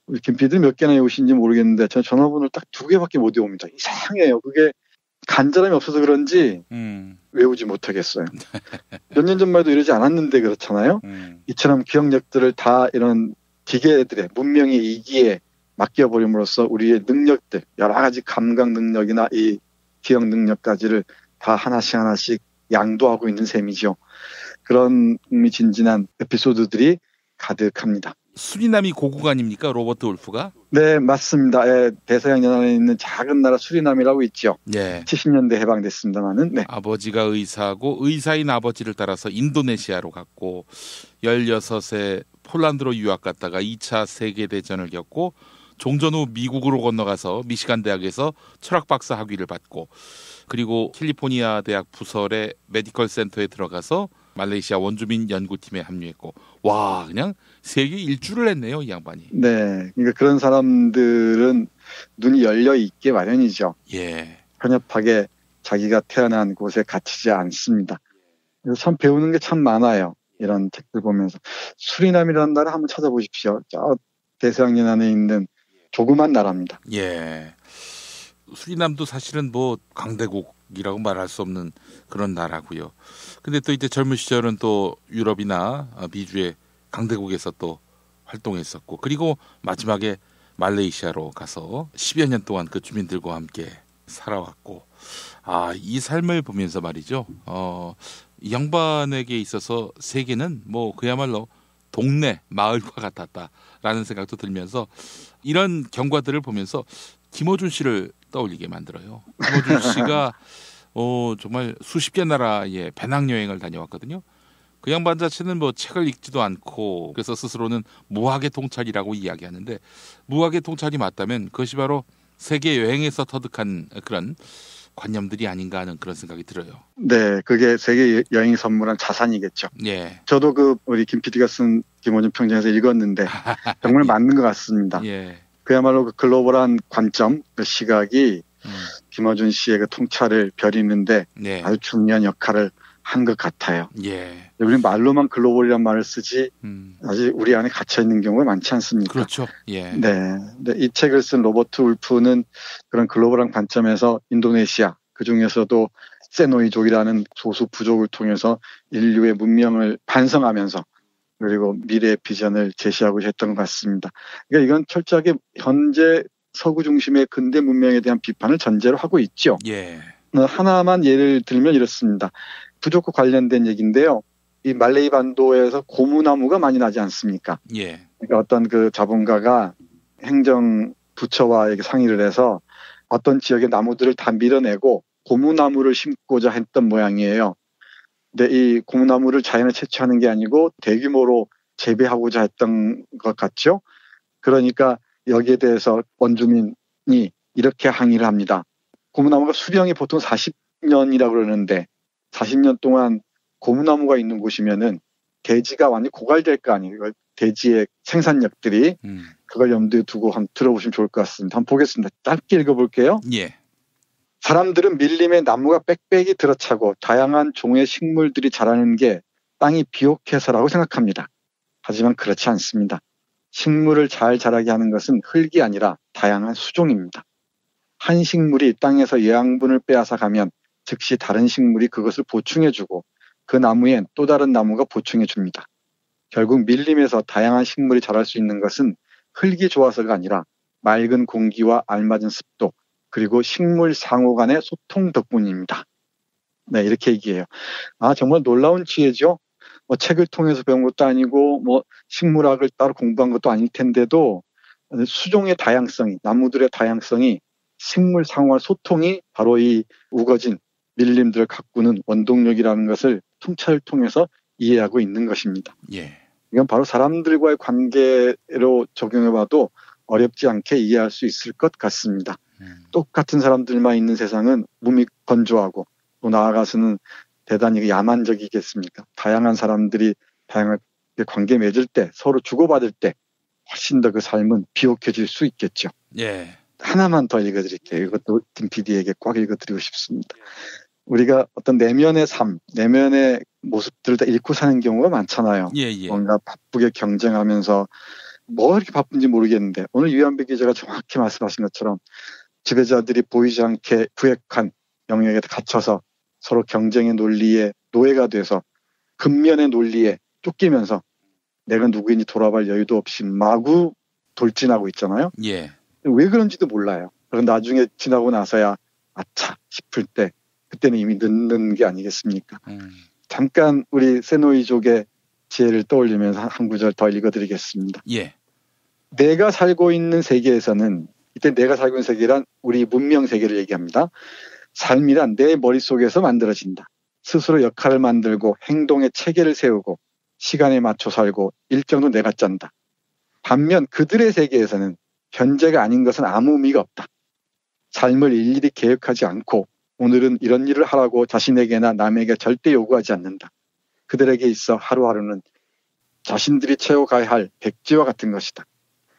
우리 김 PD 몇 개나 외우신지 모르겠는데 저는 전화번호를 딱 두 개밖에 못 외웁니다. 이상해요. 그게 간절함이 없어서 그런지 음. 외우지 못하겠어요. 몇 년 전만 해도 이러지 않았는데 그렇잖아요. 음. 이처럼 기억력들을 다 이런 기계들의 문명의 이기에 맡겨버림으로써 우리의 능력들, 여러 가지 감각 능력이나 이 기억 능력까지를 다 하나씩 하나씩 양도하고 있는 셈이죠. 그런 흥미진진한 에피소드들이 가득합니다. 수리남이 고국 아닙니까? 로버트 울프가? 네, 맞습니다. 예, 대서양 연안에 있는 작은 나라 수리남이라고 있죠. 예. 70년대 해방됐습니다만은 네. 아버지가 의사고 의사인 아버지를 따라서 인도네시아로 갔고 16세 폴란드로 유학 갔다가 2차 세계 대전을 겪고 종전 후 미국으로 건너가서 미시간 대학에서 철학 박사 학위를 받고 그리고 캘리포니아 대학 부설의 medical center에 들어가서 말레이시아 원주민 연구팀에 합류했고 와 그냥 세계 일주를 했네요 이 양반이. 네, 그러니까 그런 사람들은 눈이 열려 있게 마련이죠. 예. 편협하게 자기가 태어난 곳에 갇히지 않습니다. 그래서 참 배우는 게 참 많아요. 이런 책들 보면서 수리남이라는 나라 한번 찾아보십시오. 저 대서양연안에 있는 조그만 나라입니다. 예. 수리남도 사실은 뭐 강대국 이라고 말할 수 없는 그런 나라고요. 근데 또 이때 젊은 시절은 또 유럽이나 미주의 강대국에서 또 활동했었고 그리고 마지막에 말레이시아로 가서 10여 년 동안 그 주민들과 함께 살아왔고 아, 이 삶을 보면서 말이죠. 어, 이 양반에게 있어서 세계는 뭐 그야말로 동네 마을과 같았다라는 생각도 들면서 이런 경과들을 보면서 김어준 씨를 떠올리게 만들어요. 김어준 씨가 어, 정말 수십 개 나라에 배낭여행을 다녀왔거든요. 그 양반 자체는 뭐 책을 읽지도 않고 그래서 스스로는 무학의 통찰이라고 이야기하는데 무학의 통찰이 맞다면 그것이 바로 세계 여행에서 터득한 그런 관념들이 아닌가 하는 그런 생각이 들어요. 네, 그게 세계 여행이 선물한 자산이겠죠. 예. 저도 그 우리 김 PD가 쓴 김호준 평전에서 읽었는데 정말 맞는 것 같습니다. 예. 그야말로 그 글로벌한 관점, 그 시각이 음. 김어준 씨의 그 통찰을 벼리는데 예. 아주 중요한 역할을 한 것 같아요. 예. 우리 말로만 글로벌이란 말을 쓰지 음. 아직 우리 안에 갇혀 있는 경우가 많지 않습니까? 그렇죠. 예. 네. 근데 이 책을 쓴 로버트 울프는 그런 글로벌한 관점에서 인도네시아 그 중에서도 세노이족이라는 소수 부족을 통해서 인류의 문명을 반성하면서 그리고 미래의 비전을 제시하고 했던 것 같습니다. 그러니까 이건 철저하게 현재 서구 중심의 근대 문명에 대한 비판을 전제로 하고 있죠. 예. 하나만 예를 들면 이렇습니다. 부족과 관련된 얘기인데요. 이 말레이 반도에서 고무나무가 많이 나지 않습니까? 예. 그러니까 어떤 그 자본가가 행정 부처와 상의를 해서 어떤 지역의 나무들을 다 밀어내고 고무나무를 심고자 했던 모양이에요. 근데 이 고무나무를 자연에 채취하는 게 아니고 대규모로 재배하고자 했던 것 같죠. 그러니까 여기에 대해서 원주민이 이렇게 항의를 합니다. 고무나무가 수령이 보통 40년이라고 그러는데 40년 동안 고무나무가 있는 곳이면은 대지가 완전히 고갈될 거 아니에요. 대지의 생산력들이 음. 그걸 염두에 두고 한번 들어보시면 좋을 것 같습니다. 한번 보겠습니다. 짧게 읽어볼게요. 예. 사람들은 밀림에 나무가 빽빽이 들어차고 다양한 종의 식물들이 자라는 게 땅이 비옥해서라고 생각합니다. 하지만 그렇지 않습니다. 식물을 잘 자라게 하는 것은 흙이 아니라 다양한 수종입니다. 한 식물이 땅에서 영양분을 빼앗아 가면 즉시 다른 식물이 그것을 보충해주고 그 나무엔 또 다른 나무가 보충해줍니다. 결국 밀림에서 다양한 식물이 자랄 수 있는 것은 흙이 좋아서가 아니라 맑은 공기와 알맞은 습도 그리고 식물 상호 간의 소통 덕분입니다. 네, 이렇게 얘기해요. 아, 정말 놀라운 지혜죠? 뭐 책을 통해서 배운 것도 아니고 뭐 식물학을 따로 공부한 것도 아닐 텐데도 수종의 다양성이, 나무들의 다양성이 식물 상호와 소통이 바로 이 우거진 밀림들을 가꾸는 원동력이라는 것을 통찰을 통해서 이해하고 있는 것입니다. 예. 이건 바로 사람들과의 관계로 적용해봐도 어렵지 않게 이해할 수 있을 것 같습니다. 음. 똑같은 사람들만 있는 세상은 몸이 건조하고 또 나아가서는 대단히 야만적이겠습니까? 다양한 사람들이 다양하게 관계 맺을 때 서로 주고받을 때 훨씬 더 그 삶은 비옥해질 수 있겠죠. 예. 하나만 더 읽어드릴게요. 이것도 김 PD에게 꽉 읽어드리고 싶습니다. 우리가 어떤 내면의 삶, 내면의 모습들을 다 잃고 사는 경우가 많잖아요. 예, 예. 뭔가 바쁘게 경쟁하면서 뭐 이렇게 바쁜지 모르겠는데 오늘 유한배 기자가 정확히 말씀하신 것처럼 지배자들이 보이지 않게 구획한 영역에 갇혀서 서로 경쟁의 논리에 노예가 돼서 근면의 논리에 쫓기면서 내가 누구인지 돌아볼 여유도 없이 마구 돌진하고 있잖아요. 예. 왜 그런지도 몰라요. 그럼 나중에 지나고 나서야 아차 싶을 때 그때는 이미 늦는 게 아니겠습니까? 음. 잠깐 우리 세노이족의 지혜를 떠올리면서 한 구절 더 읽어드리겠습니다. 예. 내가 살고 있는 세계에서는 이때 내가 살고 있는 세계란 우리 문명 세계를 얘기합니다. 삶이란 내 머릿속에서 만들어진다. 스스로 역할을 만들고 행동의 체계를 세우고 시간에 맞춰 살고 일정도 내가 짠다. 반면 그들의 세계에서는 현재가 아닌 것은 아무 의미가 없다. 삶을 일일이 계획하지 않고 오늘은 이런 일을 하라고 자신에게나 남에게 절대 요구하지 않는다. 그들에게 있어 하루하루는 자신들이 채워가야 할 백지와 같은 것이다.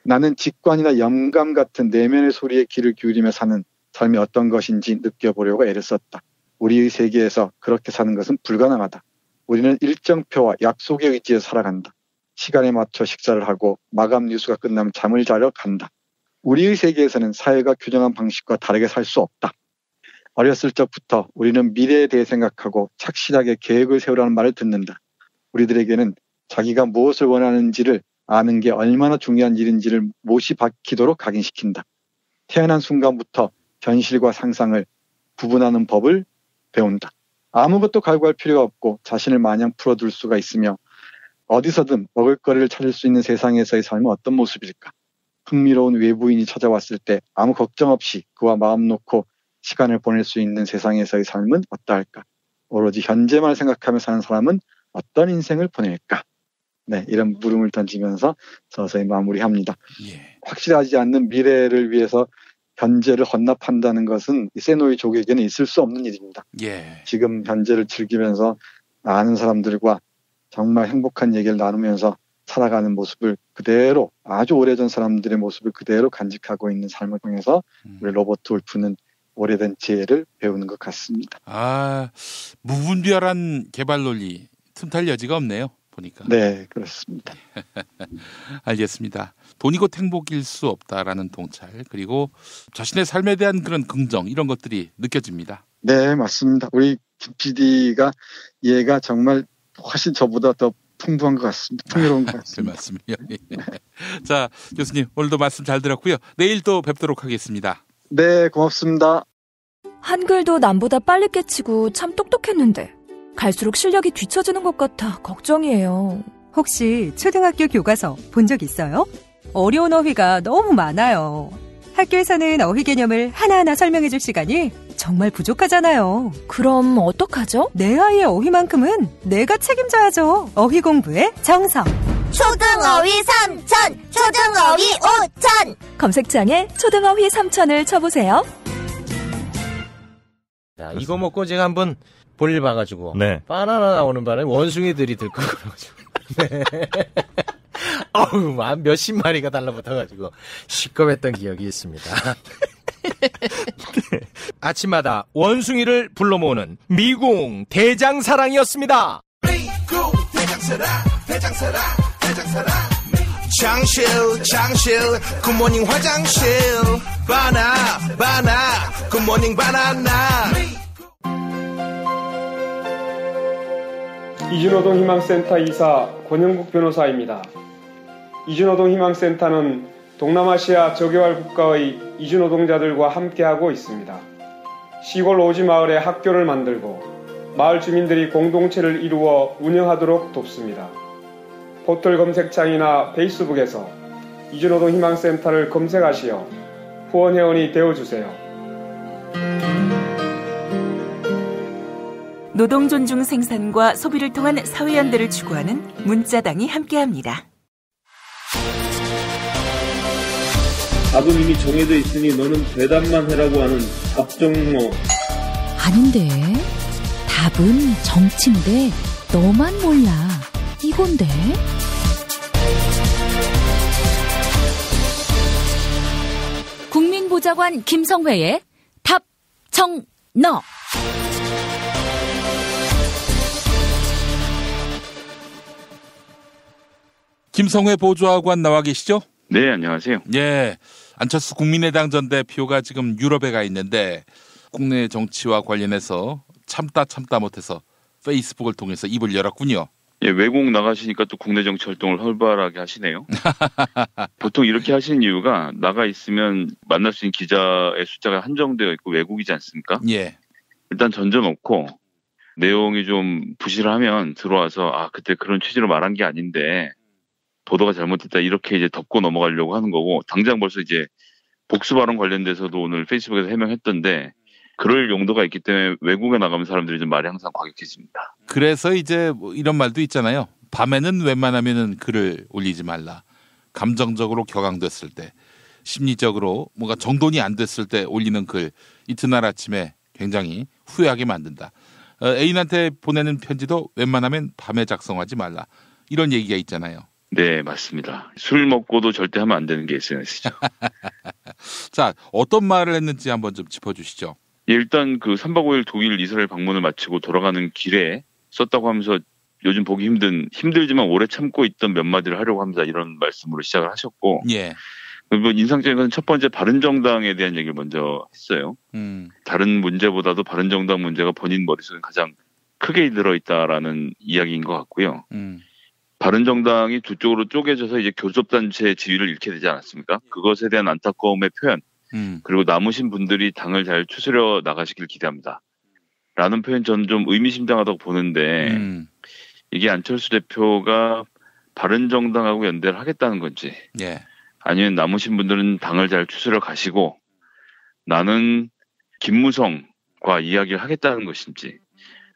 나는 직관이나 영감 같은 내면의 소리에 귀를 기울이며 사는 삶이 어떤 것인지 느껴보려고 애를 썼다. 우리의 세계에서 그렇게 사는 것은 불가능하다. 우리는 일정표와 약속에 의지해 살아간다. 시간에 맞춰 식사를 하고 마감 뉴스가 끝나면 잠을 자러 간다. 우리의 세계에서는 사회가 규정한 방식과 다르게 살 수 없다. 어렸을 적부터 우리는 미래에 대해 생각하고 착실하게 계획을 세우라는 말을 듣는다. 우리들에게는 자기가 무엇을 원하는지를 아는 게 얼마나 중요한 일인지를 못이 박히도록 각인시킨다. 태어난 순간부터 현실과 상상을 구분하는 법을 배운다. 아무것도 갈구할 필요가 없고 자신을 마냥 풀어둘 수가 있으며 어디서든 먹을거리를 찾을 수 있는 세상에서의 삶은 어떤 모습일까? 흥미로운 외부인이 찾아왔을 때 아무 걱정 없이 그와 마음 놓고 시간을 보낼 수 있는 세상에서의 삶은 어떠할까? 오로지 현재만 생각하며 사는 사람은 어떤 인생을 보낼까? 네, 이런 물음을 던지면서 서서히 마무리합니다. 확실하지 않는 미래를 위해서 현재를 헌납한다는 것은 세노이 족에게는 있을 수 없는 일입니다. 예. 지금 현재를 즐기면서 아는 사람들과 정말 행복한 얘기를 나누면서 살아가는 모습을 그대로 아주 오래전 사람들의 모습을 그대로 간직하고 있는 삶을 통해서 우리 로버트 울프는 오래된 지혜를 배우는 것 같습니다. 아, 무분별한 개발 논리 틈탈 여지가 없네요. 보니까. 네, 그렇습니다. 알겠습니다. 돈이 곧 행복일 수 없다라는 통찰 그리고 자신의 삶에 대한 그런 긍정 이런 것들이 느껴집니다. 네, 맞습니다. 우리 김 PD가 얘가 정말 훨씬 저보다 더 풍부한 것 같습니다. 풍요로운 것 같습니다. 맞습니다. 자, 교수님 오늘도 말씀 잘 들었고요. 내일 또 뵙도록 하겠습니다. 네, 고맙습니다. 한글도 남보다 빨리 깨치고 참 똑똑했는데 갈수록 실력이 뒤처지는 것 같아 걱정이에요. 혹시 초등학교 교과서 본 적 있어요? 어려운 어휘가 너무 많아요. 학교에서는 어휘 개념을 하나하나 설명해 줄 시간이 정말 부족하잖아요. 그럼 어떡하죠? 내 아이의 어휘만큼은 내가 책임져야죠. 어휘 공부의 정성. 초등어휘 3천, 초등어휘 5천. 검색창에 초등어휘 3천을 쳐보세요. 자, 이거 먹고 제가 한번 볼일 봐가지고 네. 바나나 나오는 바람에 원숭이들이 들고 그래가지고 네. 어우 한 몇십 마리가 달라붙어가지고 시겁했던 기억이 있습니다. 아침마다 원숭이를 불러 모으는 미궁 대장사랑이었습니다. 대장사랑 대장사랑 대장사랑 장실 장실 굿모닝 화장실 바나 바나 굿모닝 바나나 이준호동 희망센터 이사 권영국 변호사입니다. 이준호동 희망센터는 동남아시아 저개발 국가의 이주노동자들과 함께하고 있습니다. 시골 오지 마을에 학교를 만들고 마을 주민들이 공동체를 이루어 운영하도록 돕습니다. 포털 검색창이나 페이스북에서 이주노동 희망센터를 검색하시어 후원회원이 되어주세요. 노동 존중 생산과 소비를 통한 사회 연대를 추구하는 문자당이 함께합니다. 답은 이미 정해져 있으니 너는 대답만 해라고 하는 답정너. 아닌데. 답은 정치인데 너만 몰라. 이건데. 국민보좌관 김성회의 답정너. 김성회 보좌관 나와 계시죠? 네, 안녕하세요. 예. 안철수 국민의당 전 대표가 지금 유럽에 가 있는데 국내 정치와 관련해서 참다 참다 못해서 페이스북을 통해서 입을 열었군요. 예, 외국 나가시니까 또 국내 정치 활동을 활발하게 하시네요. 보통 이렇게 하시는 이유가 나가 있으면 만날 수 있는 기자의 숫자가 한정되어 있고 외국이지 않습니까? 예. 일단 던져놓고 내용이 좀 부실하면 들어와서 아 그때 그런 취지로 말한 게 아닌데 보도가 잘못됐다 이렇게 이제 덮고 넘어가려고 하는 거고 당장 벌써 이제 복수 발언 관련돼서도 오늘 페이스북에서 해명했던데 그럴 용도가 있기 때문에 외국에 나가면 사람들이 좀 말이 항상 과격해집니다. 그래서 이제 뭐 이런 말도 있잖아요. 밤에는 웬만하면은 글을 올리지 말라. 감정적으로 격앙됐을 때, 심리적으로 뭔가 정돈이 안 됐을 때 올리는 글 이튿날 아침에 굉장히 후회하게 만든다. 어, 애인한테 보내는 편지도 웬만하면 밤에 작성하지 말라. 이런 얘기가 있잖아요. 네, 맞습니다. 술 먹고도 절대 하면 안 되는 게 SNS죠. 자, 어떤 말을 했는지 한번 좀 짚어주시죠. 예, 일단 그 3박 5일 독일 이스라엘 방문을 마치고 돌아가는 길에 썼다고 하면서 요즘 보기 힘든 힘들지만 오래 참고 있던 몇 마디를 하려고 합니다. 이런 말씀으로 시작을 하셨고 예. 그리고 인상적인 것은 첫 번째 바른정당에 대한 얘기를 먼저 했어요. 음. 다른 문제보다도 바른정당 문제가 본인 머릿속에 가장 크게 들어 있다라는 이야기인 것 같고요. 음. 바른정당이 두 쪽으로 쪼개져서 이제 교섭단체 지위를 잃게 되지 않았습니까? 그것에 대한 안타까움의 표현 음. 그리고 남으신 분들이 당을 잘 추스려 나가시길 기대합니다. 라는 표현 저는 좀 의미심장하다고 보는데 음. 이게 안철수 대표가 바른정당하고 연대를 하겠다는 건지 예. 아니면 남으신 분들은 당을 잘 추스려 가시고 나는 김무성과 이야기를 하겠다는 것인지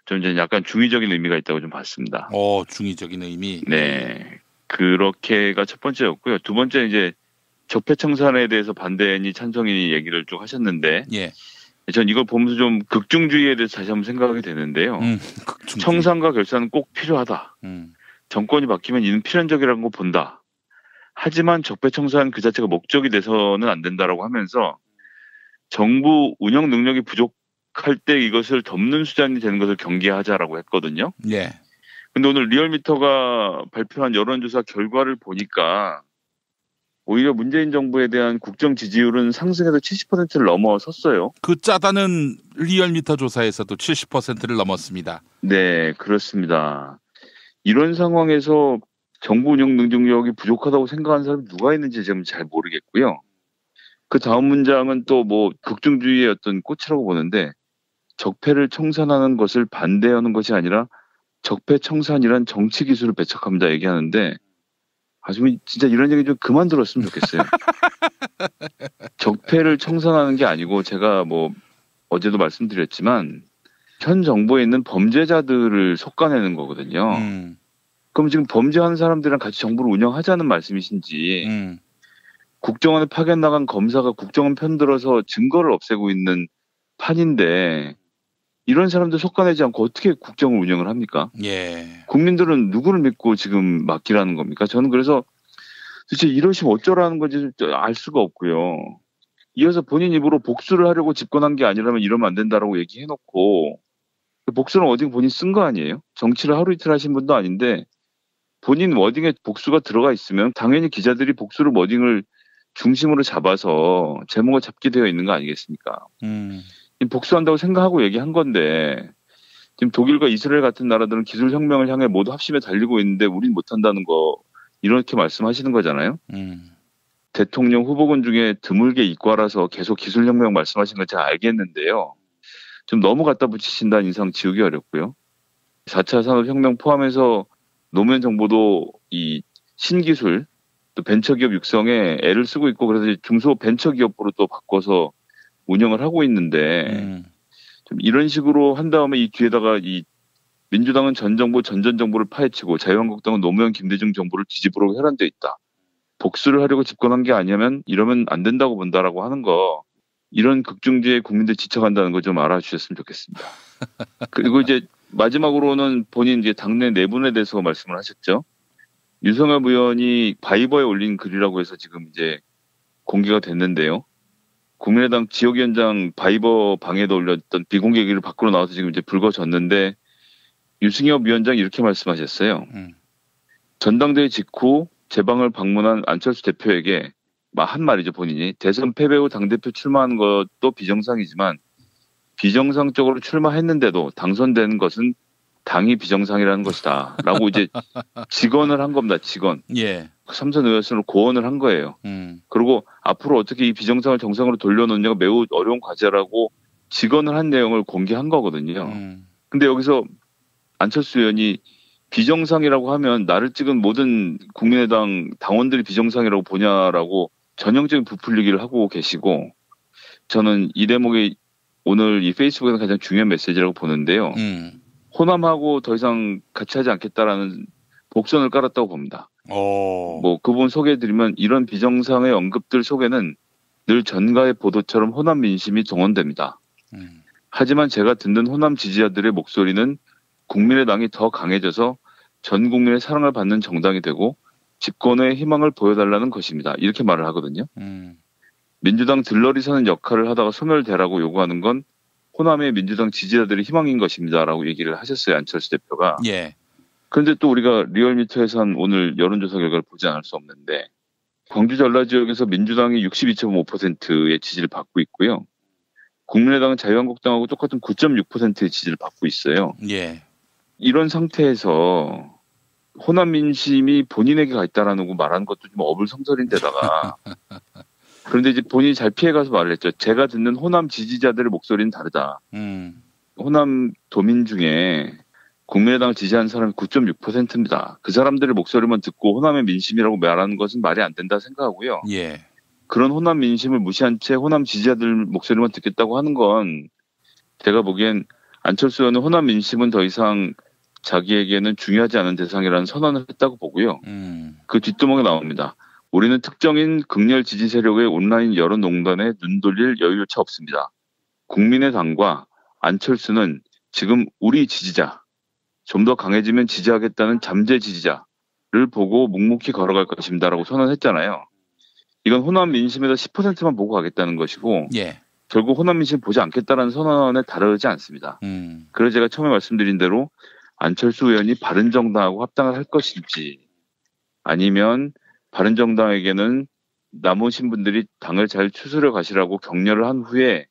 좀 이제 약간 중의적인 의미가 있다고 좀 봤습니다. 어, 중의적인 의미. 네. 그렇게가 첫 번째였고요. 두 번째 이제 적폐청산에 대해서 반대니 찬성이 얘기를 쭉 하셨는데 예. 전 이걸 보면서 좀 극중주의에 대해서 다시 한번 생각하게 되는데요. 음, 청산과 결산은 꼭 필요하다. 음. 정권이 바뀌면 이는 필연적이라는 거 본다. 하지만 적폐청산 그 자체가 목적이 돼서는 안 된다라고 하면서 정부 운영 능력이 부족 할 때 이것을 덮는 수단이 되는 것을 경계하자라고 했거든요. 예. 근데 오늘 리얼미터가 발표한 여론조사 결과를 보니까 오히려 문재인 정부에 대한 국정 지지율은 상승해서 70%를 넘어섰어요. 그 짜다는 리얼미터 조사에서도 70%를 넘었습니다. 네, 그렇습니다. 이런 상황에서 정부 운영 능력이 부족하다고 생각하는 사람이 누가 있는지 지금 잘 모르겠고요. 그 다음 문장은 또 뭐 극중주의의 어떤 꽃이라고 보는데 적폐를 청산하는 것을 반대하는 것이 아니라 적폐 청산이란 정치 기술을 배척합니다 얘기하는데 아주 진짜 이런 얘기 좀 그만 들었으면 좋겠어요. 적폐를 청산하는 게 아니고 제가 뭐 어제도 말씀드렸지만 현 정부에 있는 범죄자들을 솎아내는 거거든요. 음. 그럼 지금 범죄하는 사람들이랑 같이 정부를 운영하자는 말씀이신지 음. 국정원에 파견 나간 검사가 국정원 편들어서 증거를 없애고 있는 판인데 이런 사람들 솎아내지 않고 어떻게 국정을 운영을 합니까? 예. 국민들은 누구를 믿고 지금 맡기라는 겁니까? 저는 그래서 도대체 이러시면 어쩌라는 건지 알 수가 없고요. 이어서 본인 입으로 복수를 하려고 집권한 게 아니라면 이러면 안 된다라고 얘기해놓고 복수는 어딩 본인 쓴 거 아니에요? 정치를 하루 이틀 하신 분도 아닌데 본인 워딩에 복수가 들어가 있으면 당연히 기자들이 복수를 워딩을 중심으로 잡아서 제목을 잡게 되어 있는 거 아니겠습니까? 음. 복수한다고 생각하고 얘기한 건데 지금 독일과 이스라엘 같은 나라들은 기술 혁명을 향해 모두 합심해 달리고 있는데 우린 못한다는 거 이렇게 말씀하시는 거잖아요. 음. 대통령 후보군 중에 드물게 이과라서 계속 기술 혁명 말씀하신 건 제가 알겠는데요. 좀 너무 갖다 붙이신다는 인상 지우기 어렵고요. 4차 산업혁명 포함해서 노무현 정부도 이 신기술 또 벤처기업 육성에 애를 쓰고 있고 그래서 중소 벤처기업으로 또 바꿔서 운영을 하고 있는데 음. 좀 이런 식으로 한 다음에 이 뒤에다가 이 민주당은 전 정부 전전 정부를 파헤치고 자유한국당은 노무현 김대중 정부를 뒤집으려고 혈안돼 있다. 복수를 하려고 집권한 게 아니면 이러면 안 된다고 본다라고 하는 거 이런 극중지에 국민들 지쳐간다는 거 좀 알아주셨으면 좋겠습니다. 그리고 이제 마지막으로는 본인 이제 당내 내분에 대해서 말씀을 하셨죠. 유성엽 의원이 바이버에 올린 글이라고 해서 지금 이제 공개가 됐는데요. 국민의당 지역위원장 바이버 방에도 올렸던 비공개 글을 밖으로 나와서 지금 이제 불거졌는데 유승엽 위원장이 이렇게 말씀하셨어요. 음. 전당대회 직후 제 방을 방문한 안철수 대표에게 한 말이죠 본인이 대선 패배 후 당대표 출마한 것도 비정상이지만 비정상적으로 출마했는데도 당선된 것은 당이 비정상이라는 것이다. 라고 이제 직언을 한 겁니다. 직언. 예. 삼선 의원으로 고언을 한 거예요. 음. 그리고 앞으로 어떻게 이 비정상을 정상으로 돌려놓느냐가 매우 어려운 과제라고 직언을 한 내용을 공개한 거거든요. 음. 근데 여기서 안철수 의원이 비정상이라고 하면 나를 찍은 모든 국민의당 당원들이 비정상이라고 보냐라고 전형적인 부풀리기를 하고 계시고 저는 이 대목이 오늘 이 페이스북에서 가장 중요한 메시지라고 보는데요. 음. 호남하고 더 이상 같이 하지 않겠다라는 복선을 깔았다고 봅니다. 어. 뭐 그분 소개해드리면 이런 비정상의 언급들 속에는 늘 전가의 보도처럼 호남 민심이 동원됩니다. 음. 하지만 제가 듣는 호남 지지자들의 목소리는 국민의당이 더 강해져서 전 국민의 사랑을 받는 정당이 되고 집권의 희망을 보여달라는 것입니다. 이렇게 말을 하거든요. 음. 민주당 들러리 서는 역할을 하다가 소멸되라고 요구하는 건 호남의 민주당 지지자들의 희망인 것입니다라고 얘기를 하셨어요 안철수 대표가. 예. 그런데 또 우리가 리얼미터에서 한 오늘 여론조사 결과를 보지 않을 수 없는데 광주 전라 지역에서 민주당이 62.5%의 지지를 받고 있고요. 국민의당은 자유한국당하고 똑같은 9.6%의 지지를 받고 있어요. 예. 이런 상태에서 호남 민심이 본인에게 가 있다라는 거 말하는 것도 좀 어불성설인데다가 그런데 이제 본인이 잘 피해가서 말을 했죠. 제가 듣는 호남 지지자들의 목소리는 다르다. 음. 호남 도민 중에 국민의당을 지지하는 사람이 9.6%입니다. 그 사람들의 목소리만 듣고 호남의 민심이라고 말하는 것은 말이 안 된다 생각하고요. 예. 그런 호남 민심을 무시한 채 호남 지지자들 목소리만 듣겠다고 하는 건 제가 보기엔 안철수 의원은 호남 민심은 더 이상 자기에게는 중요하지 않은 대상이라는 선언을 했다고 보고요. 음. 그 뒷두목에 나옵니다. 우리는 특정인 극렬 지지 세력의 온라인 여론 농단에 눈 돌릴 여유조차 없습니다. 국민의당과 안철수는 지금 우리 지지자, 좀 더 강해지면 지지하겠다는 잠재 지지자를 보고 묵묵히 걸어갈 것입니다라고 선언했잖아요. 이건 호남 민심에서 10%만 보고 가겠다는 것이고 예. 결국 호남 민심 보지 않겠다는 선언에 다르지 않습니다. 음. 그래서 제가 처음에 말씀드린 대로 안철수 의원이 바른정당하고 합당을 할 것인지 아니면 바른정당에게는 남으신 분들이 당을 잘 추스려 가시라고 격려를 한 후에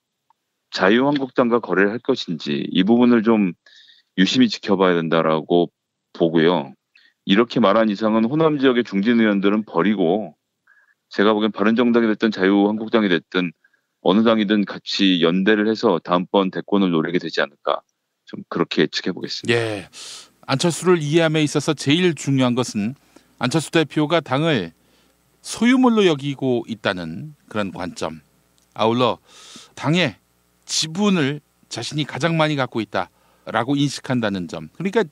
자유한국당과 거래를 할 것인지 이 부분을 좀 유심히 지켜봐야 된다라고 보고요. 이렇게 말한 이상은 호남 지역의 중진 의원들은 버리고 제가 보기엔 바른정당이 됐든 자유한국당이 됐든 어느 당이든 같이 연대를 해서 다음번 대권을 노리게 되지 않을까 좀 그렇게 예측해 보겠습니다. 예. 안철수를 이해함에 있어서 제일 중요한 것은 안철수 대표가 당을 소유물로 여기고 있다는 그런 관점. 아울러 당의 지분을 자신이 가장 많이 갖고 있다 라고 인식한다는 점. 그러니까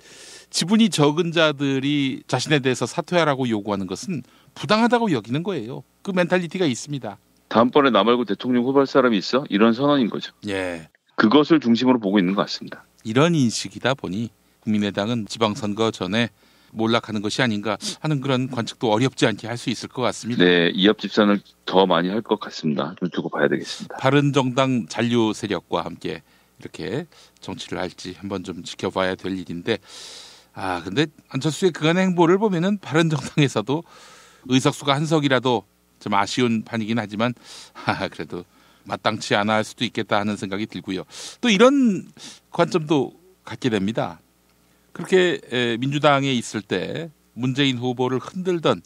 지분이 적은 자들이 자신에 대해서 사퇴하라고 요구하는 것은 부당하다고 여기는 거예요. 그 멘탈리티가 있습니다. 다음번에 나 말고 대통령 후보할 사람이 있어? 이런 선언인 거죠. 예. 그것을 중심으로 보고 있는 것 같습니다. 이런 인식이다 보니 국민의당은 지방선거 전에 몰락하는 것이 아닌가 하는 그런 관측도 어렵지 않게 할 수 있을 것 같습니다. 네, 이합 집산을 더 많이 할 것 같습니다. 좀 두고 봐야 되겠습니다. 바른 정당 잔류 세력과 함께 이렇게 정치를 할지 한번 좀 지켜봐야 될 일인데 아 근데 안철수의 그간의 행보를 보면은 바른정당에서도 의석수가 한 석이라도 좀 아쉬운 판이긴 하지만 하, 그래도 마땅치 않아 할 수도 있겠다 하는 생각이 들고요. 또 이런 관점도 갖게 됩니다. 그렇게 에, 민주당에 있을 때 문재인 후보를 흔들던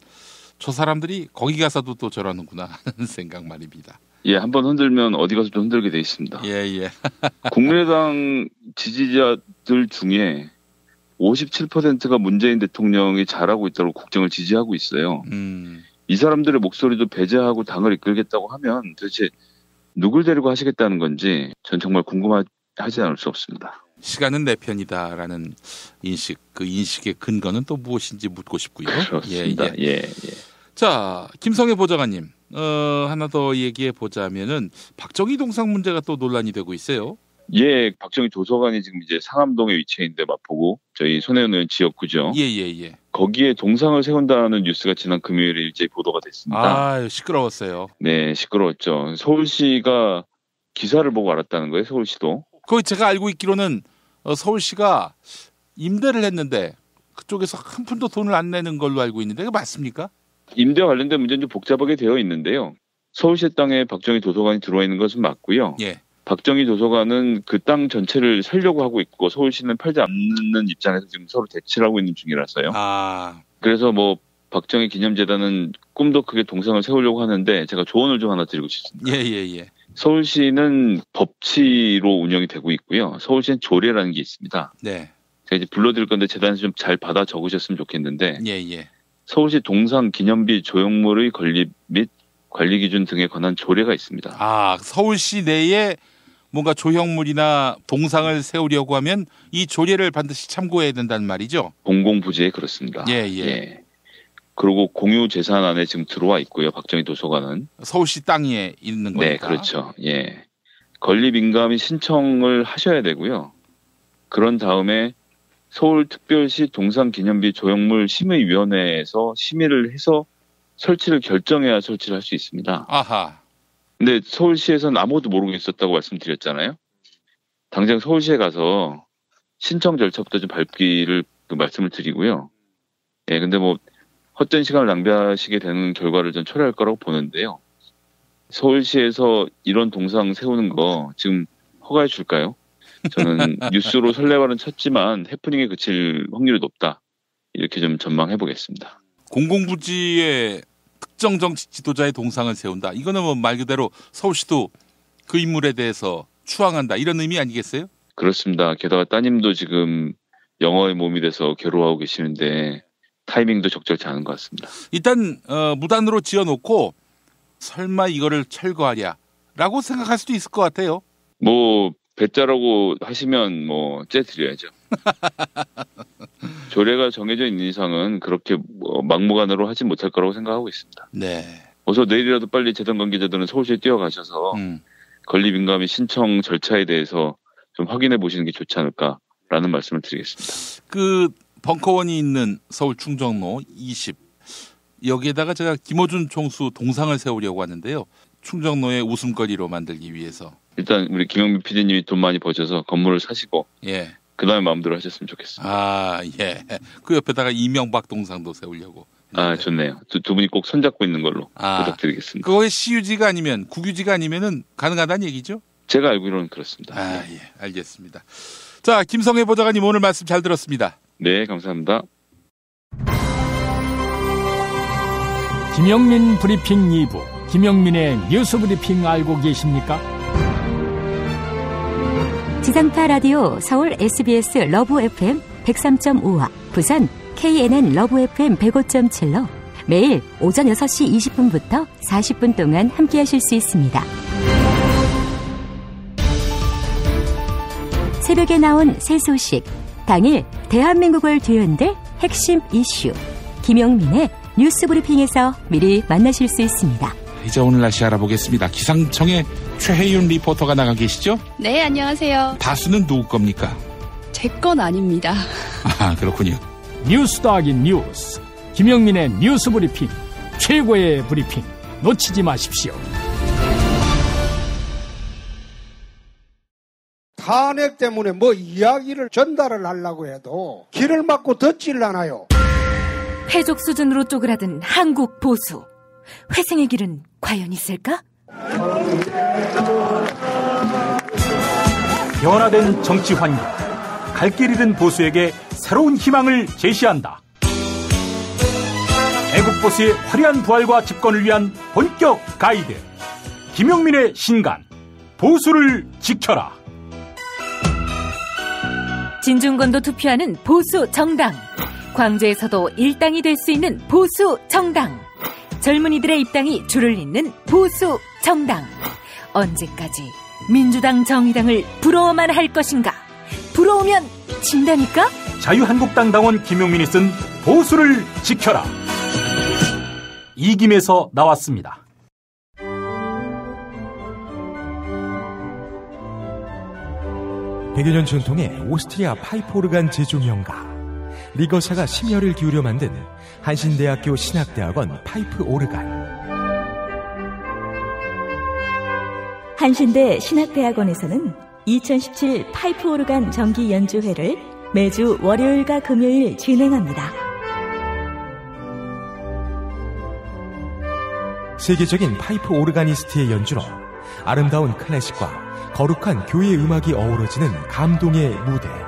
저 사람들이 거기 가서도 또 저러는구나 하는 생각 말입니다. 예, 한 번 흔들면 어디 가서 도 흔들게 돼 있습니다. 예, 예. 국민의당 지지자들 중에 57%가 문재인 대통령이 잘하고 있다고 국정을 지지하고 있어요. 음. 이 사람들의 목소리도 배제하고 당을 이끌겠다고 하면 도대체 누굴 데리고 하시겠다는 건지 전 정말 궁금하지 않을 수 없습니다. 시간은 내 편이다라는 인식, 그 인식의 근거는 또 무엇인지 묻고 싶고요. 그렇습니다. 예, 예. 자, 김성애 보좌관님, 어, 하나 더 얘기해 보자면은 박정희 동상 문제가 또 논란이 되고 있어요. 예, 박정희 도서관이 지금 이제 상암동에 위치해 있는데 마포구 저희 손혜원 의원 지역구죠. 예, 예, 예. 거기에 동상을 세운다는 뉴스가 지난 금요일에 일제히 보도가 됐습니다. 아, 시끄러웠어요. 네, 시끄러웠죠. 서울시가 기사를 보고 알았다는 거예요. 서울시도. 그 제가 알고 있기로는 어, 서울시가 임대를 했는데 그쪽에서 한 푼도 돈을 안 내는 걸로 알고 있는데 그 맞습니까? 임대와 관련된 문제는 좀 복잡하게 되어 있는데요. 서울시 땅에 박정희 도서관이 들어와 있는 것은 맞고요. 예. 박정희 도서관은 그 땅 전체를 살려고 하고 있고 서울시는 팔지 않는 입장에서 지금 서로 대치를 하고 있는 중이라서요. 아. 그래서 뭐 박정희 기념재단은 꿈도 크게 동상을 세우려고 하는데 제가 조언을 좀 하나 드리고 싶습니다. 예, 예, 예. 서울시는 법치로 운영이 되고 있고요. 서울시는 조례라는 게 있습니다. 네. 제가 이제 불러드릴 건데 재단에서 좀 잘 받아 적으셨으면 좋겠는데 예, 예. 서울시 동상 기념비 조형물의 건립 및 관리 기준 등에 관한 조례가 있습니다. 아, 서울시 내에 뭔가 조형물이나 동상을 세우려고 하면 이 조례를 반드시 참고해야 된다는 말이죠. 공공부지에 그렇습니다. 예, 예. 그리고 공유 재산 안에 지금 들어와 있고요. 박정희 도서관은. 서울시 땅에 있는 거니까. 네, 그렇죠. 예. 건립 인감이 신청을 하셔야 되고요. 그런 다음에 서울특별시 동상기념비 조형물 심의위원회에서 심의를 해서 설치를 결정해야 설치를 할 수 있습니다. 아하. 근데 서울시에서는 아무도 모르고 있었다고 말씀드렸잖아요. 당장 서울시에 가서 신청 절차부터 좀 밟기를 또 말씀을 드리고요. 예, 근데 뭐 헛된 시간을 낭비하시게 되는 결과를 좀 초래할 거라고 보는데요. 서울시에서 이런 동상 세우는 거 지금 허가해 줄까요? 저는 뉴스로 설레발은 쳤지만 해프닝에 그칠 확률이 높다. 이렇게 좀 전망해 보겠습니다. 공공부지에 특정 정치 지도자의 동상을 세운다. 이거는 뭐 말 그대로 서울시도 그 인물에 대해서 추앙한다. 이런 의미 아니겠어요? 그렇습니다. 게다가 따님도 지금 영어의 몸이 돼서 괴로워하고 계시는데 타이밍도 적절치 않은 것 같습니다. 일단 어, 무단으로 지어놓고 설마 이거를 철거하랴라고 생각할 수도 있을 것 같아요. 뭐 배짜라고 하시면 뭐 째드려야죠. 조례가 정해져 있는 이상은 그렇게 뭐 막무가내로 하지 못할 거라고 생각하고 있습니다. 네. 어서 내일이라도 빨리 재단 관계자들은 서울시에 뛰어가셔서 음. 건립 인감의 신청 절차에 대해서 좀 확인해 보시는 게 좋지 않을까라는 말씀을 드리겠습니다. 그 벙커원이 있는 서울 충정로 20 여기에다가 제가 김어준 총수 동상을 세우려고 하는데요. 충정로의 웃음거리로 만들기 위해서. 일단 우리 김영민 PD님이 돈 많이 버셔서 건물을 사시고 예. 그 다음에 마음대로 하셨으면 좋겠습니다. 아, 예. 그 옆에다가 이명박 동상도 세우려고. 아 좋네요. 두, 두 분이 꼭 손잡고 있는 걸로 아. 부탁드리겠습니다. 그거의 시유지가 아니면 국유지가 아니면은 가능하다는 얘기죠? 제가 알기로는 그렇습니다. 아, 예. 알겠습니다. 자, 김성애 보좌관님 오늘 말씀 잘 들었습니다. 네, 감사합니다. 김용민 브리핑 2부, 김용민의 뉴스 브리핑 알고 계십니까? 지상파 라디오 서울 SBS 러브 FM 103.5와 부산 KNN 러브 FM 105.7로 매일 오전 6시 20분부터 40분 동안 함께 하실 수 있습니다. 새벽에 나온 새 소식, 당일 대한민국을 뒤흔들 핵심 이슈, 김용민의 뉴스 브리핑에서 미리 만나실 수 있습니다. 이제 오늘 날씨 알아보겠습니다. 기상청에 최혜윤 리포터가 나가 계시죠? 네, 안녕하세요. 다스는 누구 겁니까? 제 건 아닙니다. 아, 그렇군요. 뉴스 더하기 뉴스. 김용민의 뉴스 브리핑. 최고의 브리핑. 놓치지 마십시오. 탄핵 때문에 뭐 이야기를 전달을 하려고 해도 길을 막고 듣질라나요. 회족 수준으로 쪼그라든 한국 보수. 회생의 길은 과연 있을까? 변화된 정치 환경. 갈 길 잃은 보수에게 새로운 희망을 제시한다. 애국 보수의 화려한 부활과 집권을 위한 본격 가이드. 김용민의 신간. 보수를 지켜라. 진중권도 투표하는 보수 정당. 광주에서도 일당이 될 수 있는 보수 정당. 젊은이들의 입당이 줄을 잇는 보수 정당. 언제까지 민주당 정의당을 부러워만 할 것인가? 부러우면 진다니까? 자유한국당 당원 김용민이 쓴 보수를 지켜라. 이김에서 나왔습니다. 백여 년 전통의 오스트리아 파이프 오르간 제조 명가 리거사가 심혈을 기울여 만든 한신대학교 신학대학원 파이프 오르간 한신대 신학대학원에서는 2017 파이프 오르간 정기 연주회를 매주 월요일과 금요일 진행합니다. 세계적인 파이프 오르가니스트의 연주로 아름다운 클래식과 거룩한 교회 음악이 어우러지는 감동의 무대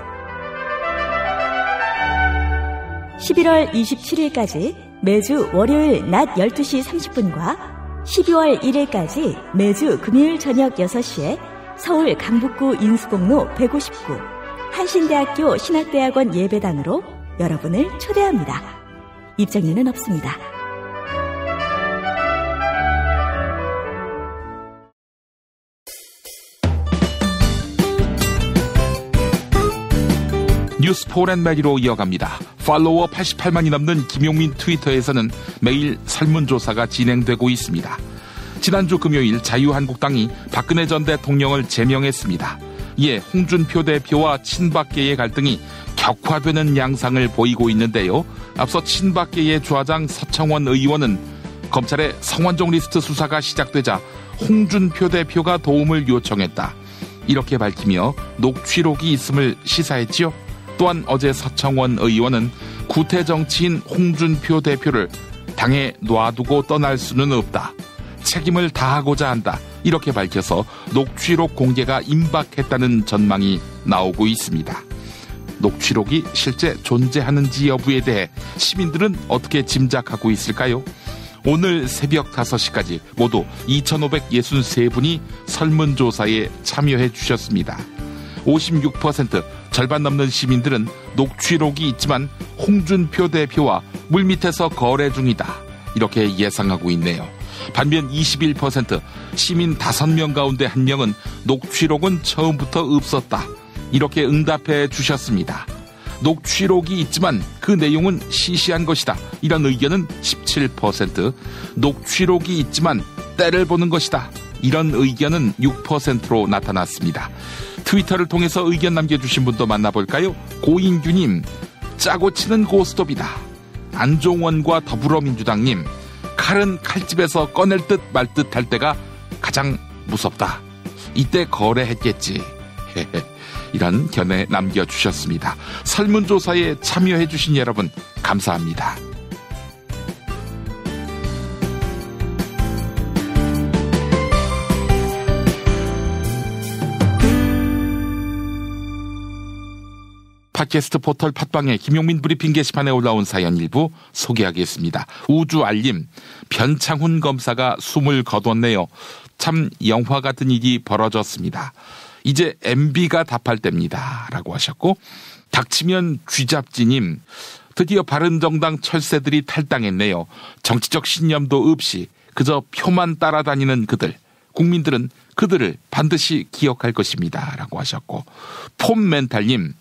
11월 27일까지 매주 월요일 낮 12시 30분과 12월 1일까지 매주 금요일 저녁 6시에 서울 강북구 인수공로 159 한신대학교 신학대학원 예배당으로 여러분을 초대합니다. 입장료는 없습니다. 뉴스 포렌메리로 이어갑니다. 팔로워 88만이 넘는 김용민 트위터에서는 매일 설문조사가 진행되고 있습니다. 지난주 금요일 자유한국당이 박근혜 전 대통령을 제명했습니다. 이에 홍준표 대표와 친박계의 갈등이 격화되는 양상을 보이고 있는데요. 앞서 친박계의 좌장 서청원 의원은 검찰의 성완종 리스트 수사가 시작되자 홍준표 대표가 도움을 요청했다. 이렇게 밝히며 녹취록이 있음을 시사했지요. 또한 어제 서청원 의원은 구태 정치인 홍준표 대표를 당에 놔두고 떠날 수는 없다. 책임을 다하고자 한다. 이렇게 밝혀서 녹취록 공개가 임박했다는 전망이 나오고 있습니다. 녹취록이 실제 존재하는지 여부에 대해 시민들은 어떻게 짐작하고 있을까요? 오늘 새벽 5시까지 모두 2,563분이 설문조사에 참여해 주셨습니다. 56% 절반 넘는 시민들은 녹취록이 있지만 홍준표 대표와 물밑에서 거래 중이다. 이렇게 예상하고 있네요. 반면 21% 시민 5명 가운데 1명은 녹취록은 처음부터 없었다. 이렇게 응답해 주셨습니다. 녹취록이 있지만 그 내용은 시시한 것이다. 이런 의견은 17%, 녹취록이 있지만 때를 보는 것이다. 이런 의견은 6%로 나타났습니다. 트위터를 통해서 의견 남겨주신 분도 만나볼까요? 고인규님, 짜고 치는 고스톱이다. 안종원과 더불어민주당님, 칼은 칼집에서 꺼낼 듯 말 듯 할 때가 가장 무섭다. 이때 거래했겠지. 이런 견해 남겨주셨습니다. 설문조사에 참여해주신 여러분, 감사합니다. 팟캐스트 포털 팟빵에 김용민 브리핑 게시판에 올라온 사연 일부 소개하겠습니다. 우주 알림 변창훈 검사가 숨을 거뒀네요. 참 영화 같은 일이 벌어졌습니다. 이제 MB가 답할 때입니다. 라고 하셨고 닥치면 쥐잡지님 드디어 바른정당 철새들이 탈당했네요. 정치적 신념도 없이 그저 표만 따라다니는 그들 국민들은 그들을 반드시 기억할 것입니다. 라고 하셨고 폼 멘탈님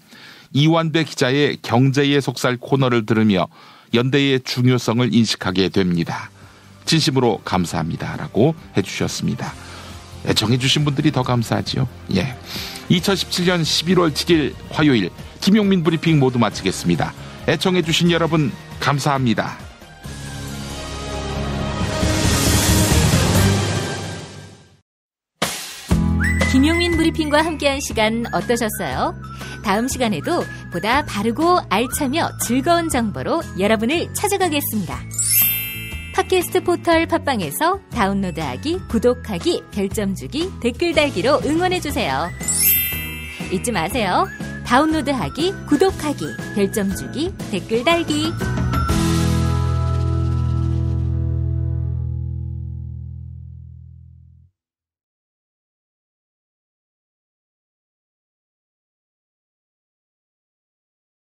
이완배 기자의 경제의 속살 코너를 들으며 연대의 중요성을 인식하게 됩니다. 진심으로 감사합니다. 라고 해주셨습니다. 애청해주신 분들이 더 감사하지요. 예. 2017년 11월 7일 화요일 김용민 브리핑 모두 마치겠습니다. 애청해주신 여러분 감사합니다. 김용민 브리핑과 함께한 시간 어떠셨어요? 다음 시간에도 보다 바르고 알차며 즐거운 정보로 여러분을 찾아가겠습니다. 팟캐스트 포털 팟빵에서 다운로드하기, 구독하기, 별점 주기, 댓글 달기로 응원해주세요. 잊지 마세요. 다운로드하기, 구독하기, 별점 주기, 댓글 달기.